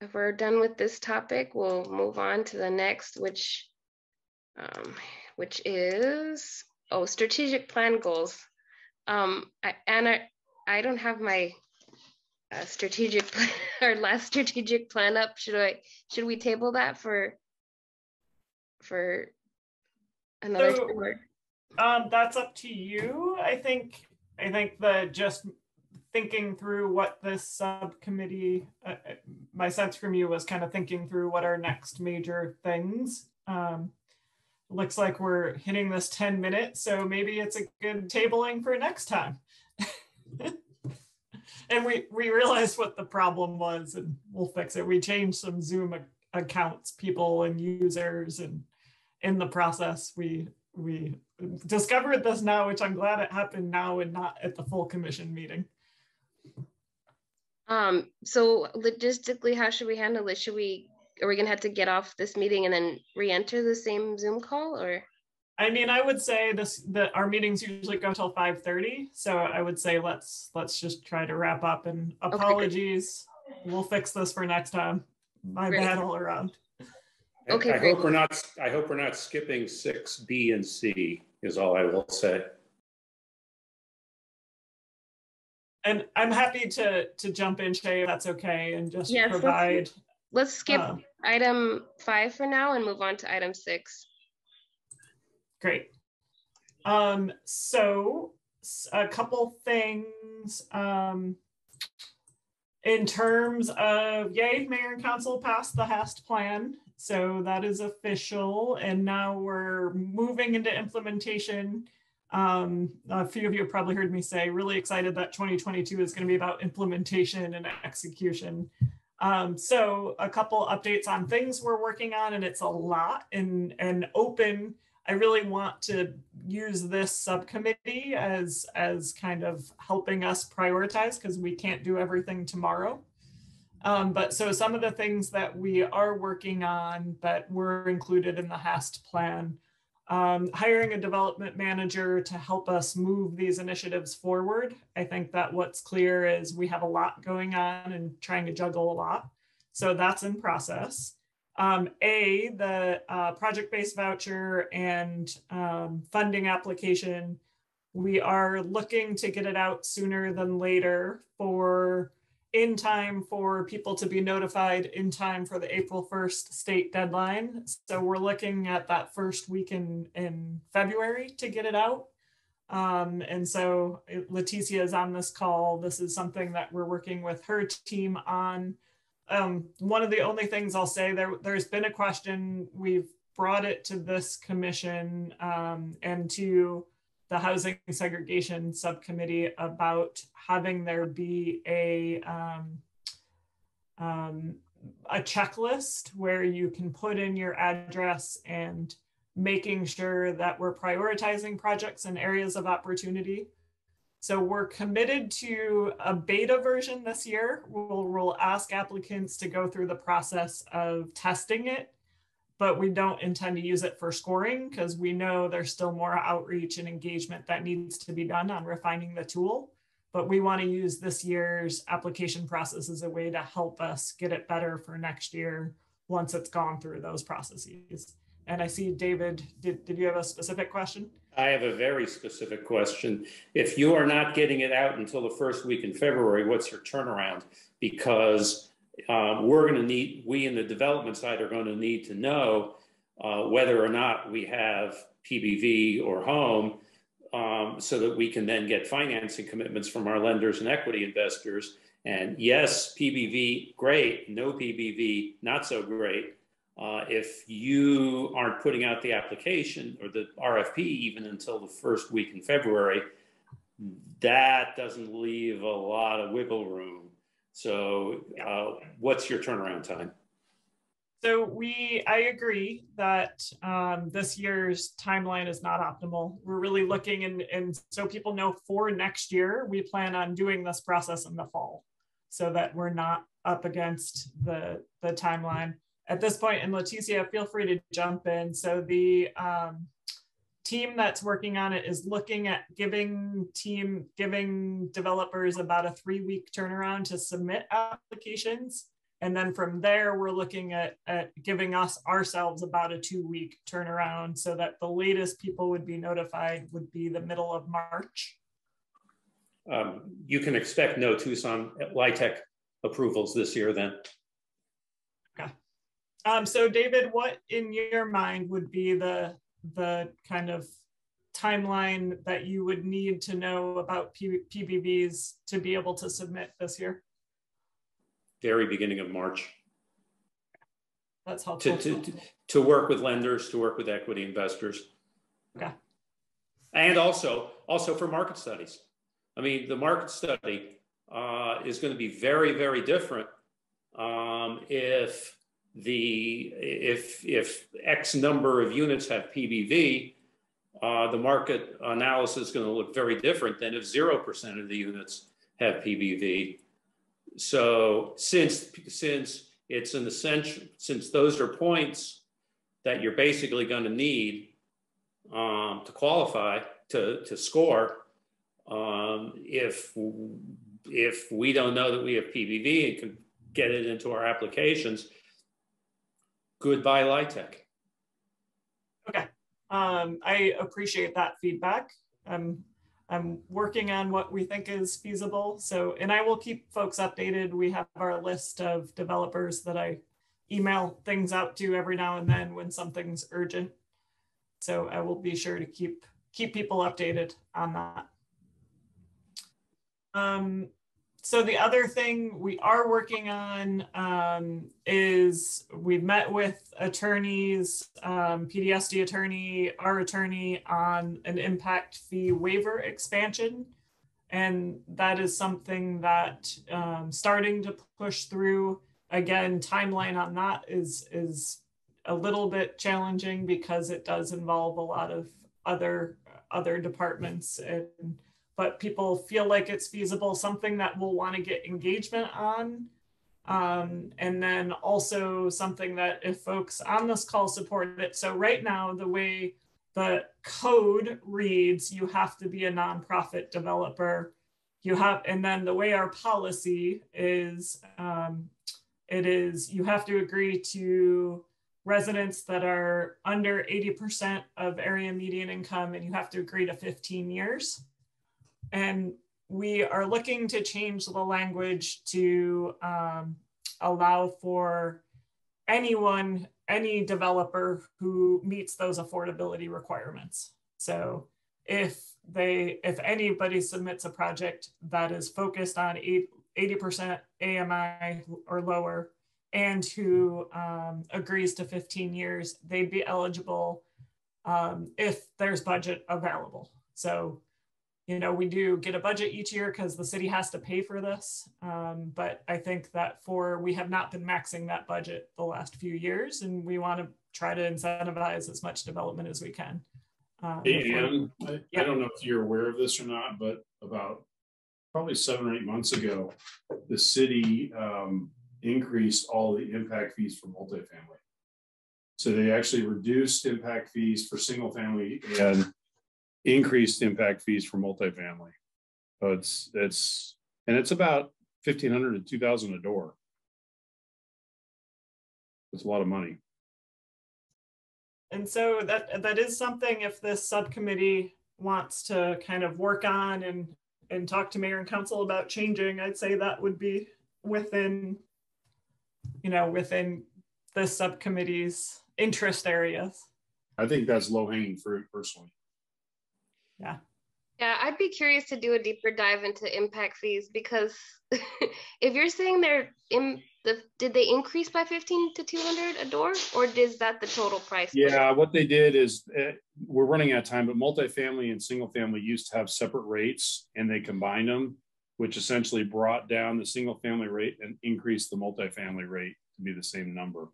if we're done with this topic, we'll move on to the next, which um, which is oh, strategic plan goals. Um, I, and I, I don't have my uh, strategic plan, our last strategic plan up. Should I should we table that for for another so, um, that's up to you. I think I think the just thinking through what this subcommittee, uh, uh, my sense from you was kind of thinking through what our next major things. Um, looks like we're hitting this 10 minutes, so maybe it's a good tabling for next time. and we we realized what the problem was and we'll fix it we changed some zoom accounts people and users and in the process we we discovered this now which i'm glad it happened now and not at the full commission meeting um so logistically how should we handle this should we are we gonna have to get off this meeting and then re-enter the same zoom call or I mean, I would say this that our meetings usually go until 5:30. So I would say let's let's just try to wrap up and apologies. Okay, we'll fix this for next time. My great. bad all around. Okay. I, I hope we're not I hope we're not skipping six B and C is all I will say. And I'm happy to to jump in, Shay, if that's okay, and just yes, provide. Let's, let's skip uh, item five for now and move on to item six. Great. Um, so a couple things um, in terms of yay, mayor and council passed the HAST plan. So that is official. And now we're moving into implementation. Um, a few of you have probably heard me say, really excited that 2022 is going to be about implementation and execution. Um, so a couple updates on things we're working on, and it's a lot and, and open I really want to use this subcommittee as as kind of helping us prioritize because we can't do everything tomorrow. Um, but so some of the things that we are working on that were included in the HAST plan, um, hiring a development manager to help us move these initiatives forward. I think that what's clear is we have a lot going on and trying to juggle a lot. So that's in process. Um, A, the uh, project-based voucher and um, funding application, we are looking to get it out sooner than later for in time for people to be notified in time for the April 1st state deadline. So we're looking at that first week in, in February to get it out. Um, and so Leticia is on this call. This is something that we're working with her team on. Um, one of the only things I'll say there, there's been a question. We've brought it to this commission um, and to the housing segregation subcommittee about having there be a um, um, a checklist where you can put in your address and making sure that we're prioritizing projects and areas of opportunity. So we're committed to a beta version this year. We'll, we'll ask applicants to go through the process of testing it but we don't intend to use it for scoring because we know there's still more outreach and engagement that needs to be done on refining the tool. But we want to use this year's application process as a way to help us get it better for next year once it's gone through those processes. And I see David, did, did you have a specific question? I have a very specific question. If you are not getting it out until the first week in February, what's your turnaround? Because um, we're going to need, we in the development side are going to need to know uh, whether or not we have PBV or home um, so that we can then get financing commitments from our lenders and equity investors. And yes, PBV, great. No PBV, not so great. Uh, if you aren't putting out the application or the RFP even until the first week in February, that doesn't leave a lot of wiggle room so, uh, what's your turnaround time? So we, I agree that um, this year's timeline is not optimal. We're really looking and, and so people know for next year, we plan on doing this process in the fall so that we're not up against the, the timeline. At this point. and Leticia, feel free to jump in. So the, um, team that's working on it is looking at giving team giving developers about a three week turnaround to submit applications. And then from there we're looking at, at giving us ourselves about a two week turnaround so that the latest people would be notified would be the middle of march. Um, you can expect no tucson LIHTC approvals this year then? Okay um, so david what in your mind would be the the kind of timeline that you would need to know about P PBVs to be able to submit this year? Very beginning of March. That's helpful. To, to, to work with lenders, to work with equity investors. Okay. And also, also for market studies. I mean, the market study uh, is going to be very, very different um, if the if if X number of units have PBV, uh, the market analysis is going to look very different than if zero percent of the units have PBV. So since since it's an essential since those are points that you're basically going to need um, to qualify to to score. Um, if if we don't know that we have PBV and can get it into our applications, goodbye LIHTC. Okay, um, I appreciate that feedback. I'm, I'm working on what we think is feasible. So, and I will keep folks updated. We have our list of developers that I email things out to every now and then when something's urgent. So I will be sure to keep keep people updated on that. Um, so the other thing we are working on um, is we've met with attorneys, um, PDSD attorney, our attorney on an impact fee waiver expansion. And that is something that um, starting to push through. Again, timeline on that is, is a little bit challenging because it does involve a lot of other, other departments and but people feel like it's feasible, something that we'll want to get engagement on. Um, and then also something that if folks on this call support it. So right now, the way the code reads, you have to be a nonprofit developer. You have, and then the way our policy is, um, it is you have to agree to residents that are under 80% of area median income and you have to agree to 15 years. And we are looking to change the language to um, allow for anyone, any developer who meets those affordability requirements. So if they, if anybody submits a project that is focused on 80% AMI or lower and who um, agrees to 15 years, they'd be eligible um, if there's budget available. So you know, we do get a budget each year because the city has to pay for this. Um, but I think that for we have not been maxing that budget the last few years, and we want to try to incentivize as much development as we can. Um, and I, yeah. I don't know if you're aware of this or not, but about probably seven or eight months ago, the city um, increased all the impact fees for multifamily. So they actually reduced impact fees for single family and increased impact fees for multifamily. So it's it's and it's about fifteen hundred to two thousand a door. It's a lot of money. And so that that is something if this subcommittee wants to kind of work on and and talk to mayor and council about changing, I'd say that would be within, you know, within the subcommittee's interest areas. I think that's low hanging fruit personally. Yeah. Yeah, I'd be curious to do a deeper dive into impact fees because if you're saying they're in the did they increase by 15 to 200 a door or is that the total price? Yeah, what they did is uh, we're running out of time, but multifamily and single family used to have separate rates and they combined them, which essentially brought down the single family rate and increased the multifamily rate to be the same number.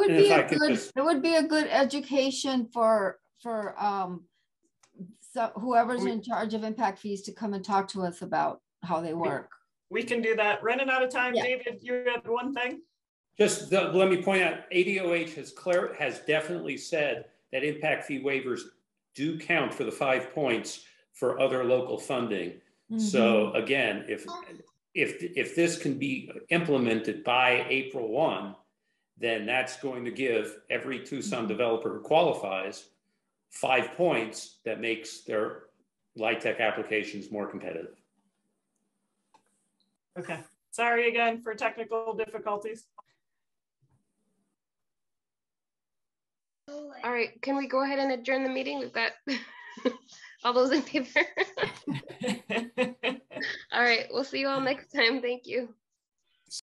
Would be a good, just... it would be a good education for, for um, so whoever's we, in charge of impact fees to come and talk to us about how they work. We can do that. Running out of time, yeah. David, you had one thing? Just the, let me point out, ADOH has clear, has definitely said that impact fee waivers do count for the five points for other local funding. Mm -hmm. So again, if if if this can be implemented by April 1, then that's going to give every Tucson developer who qualifies five points that makes their LIHTC applications more competitive. Okay. Sorry again for technical difficulties. All right, can we go ahead and adjourn the meeting? We've got all those in favor. all right, we'll see you all next time. Thank you.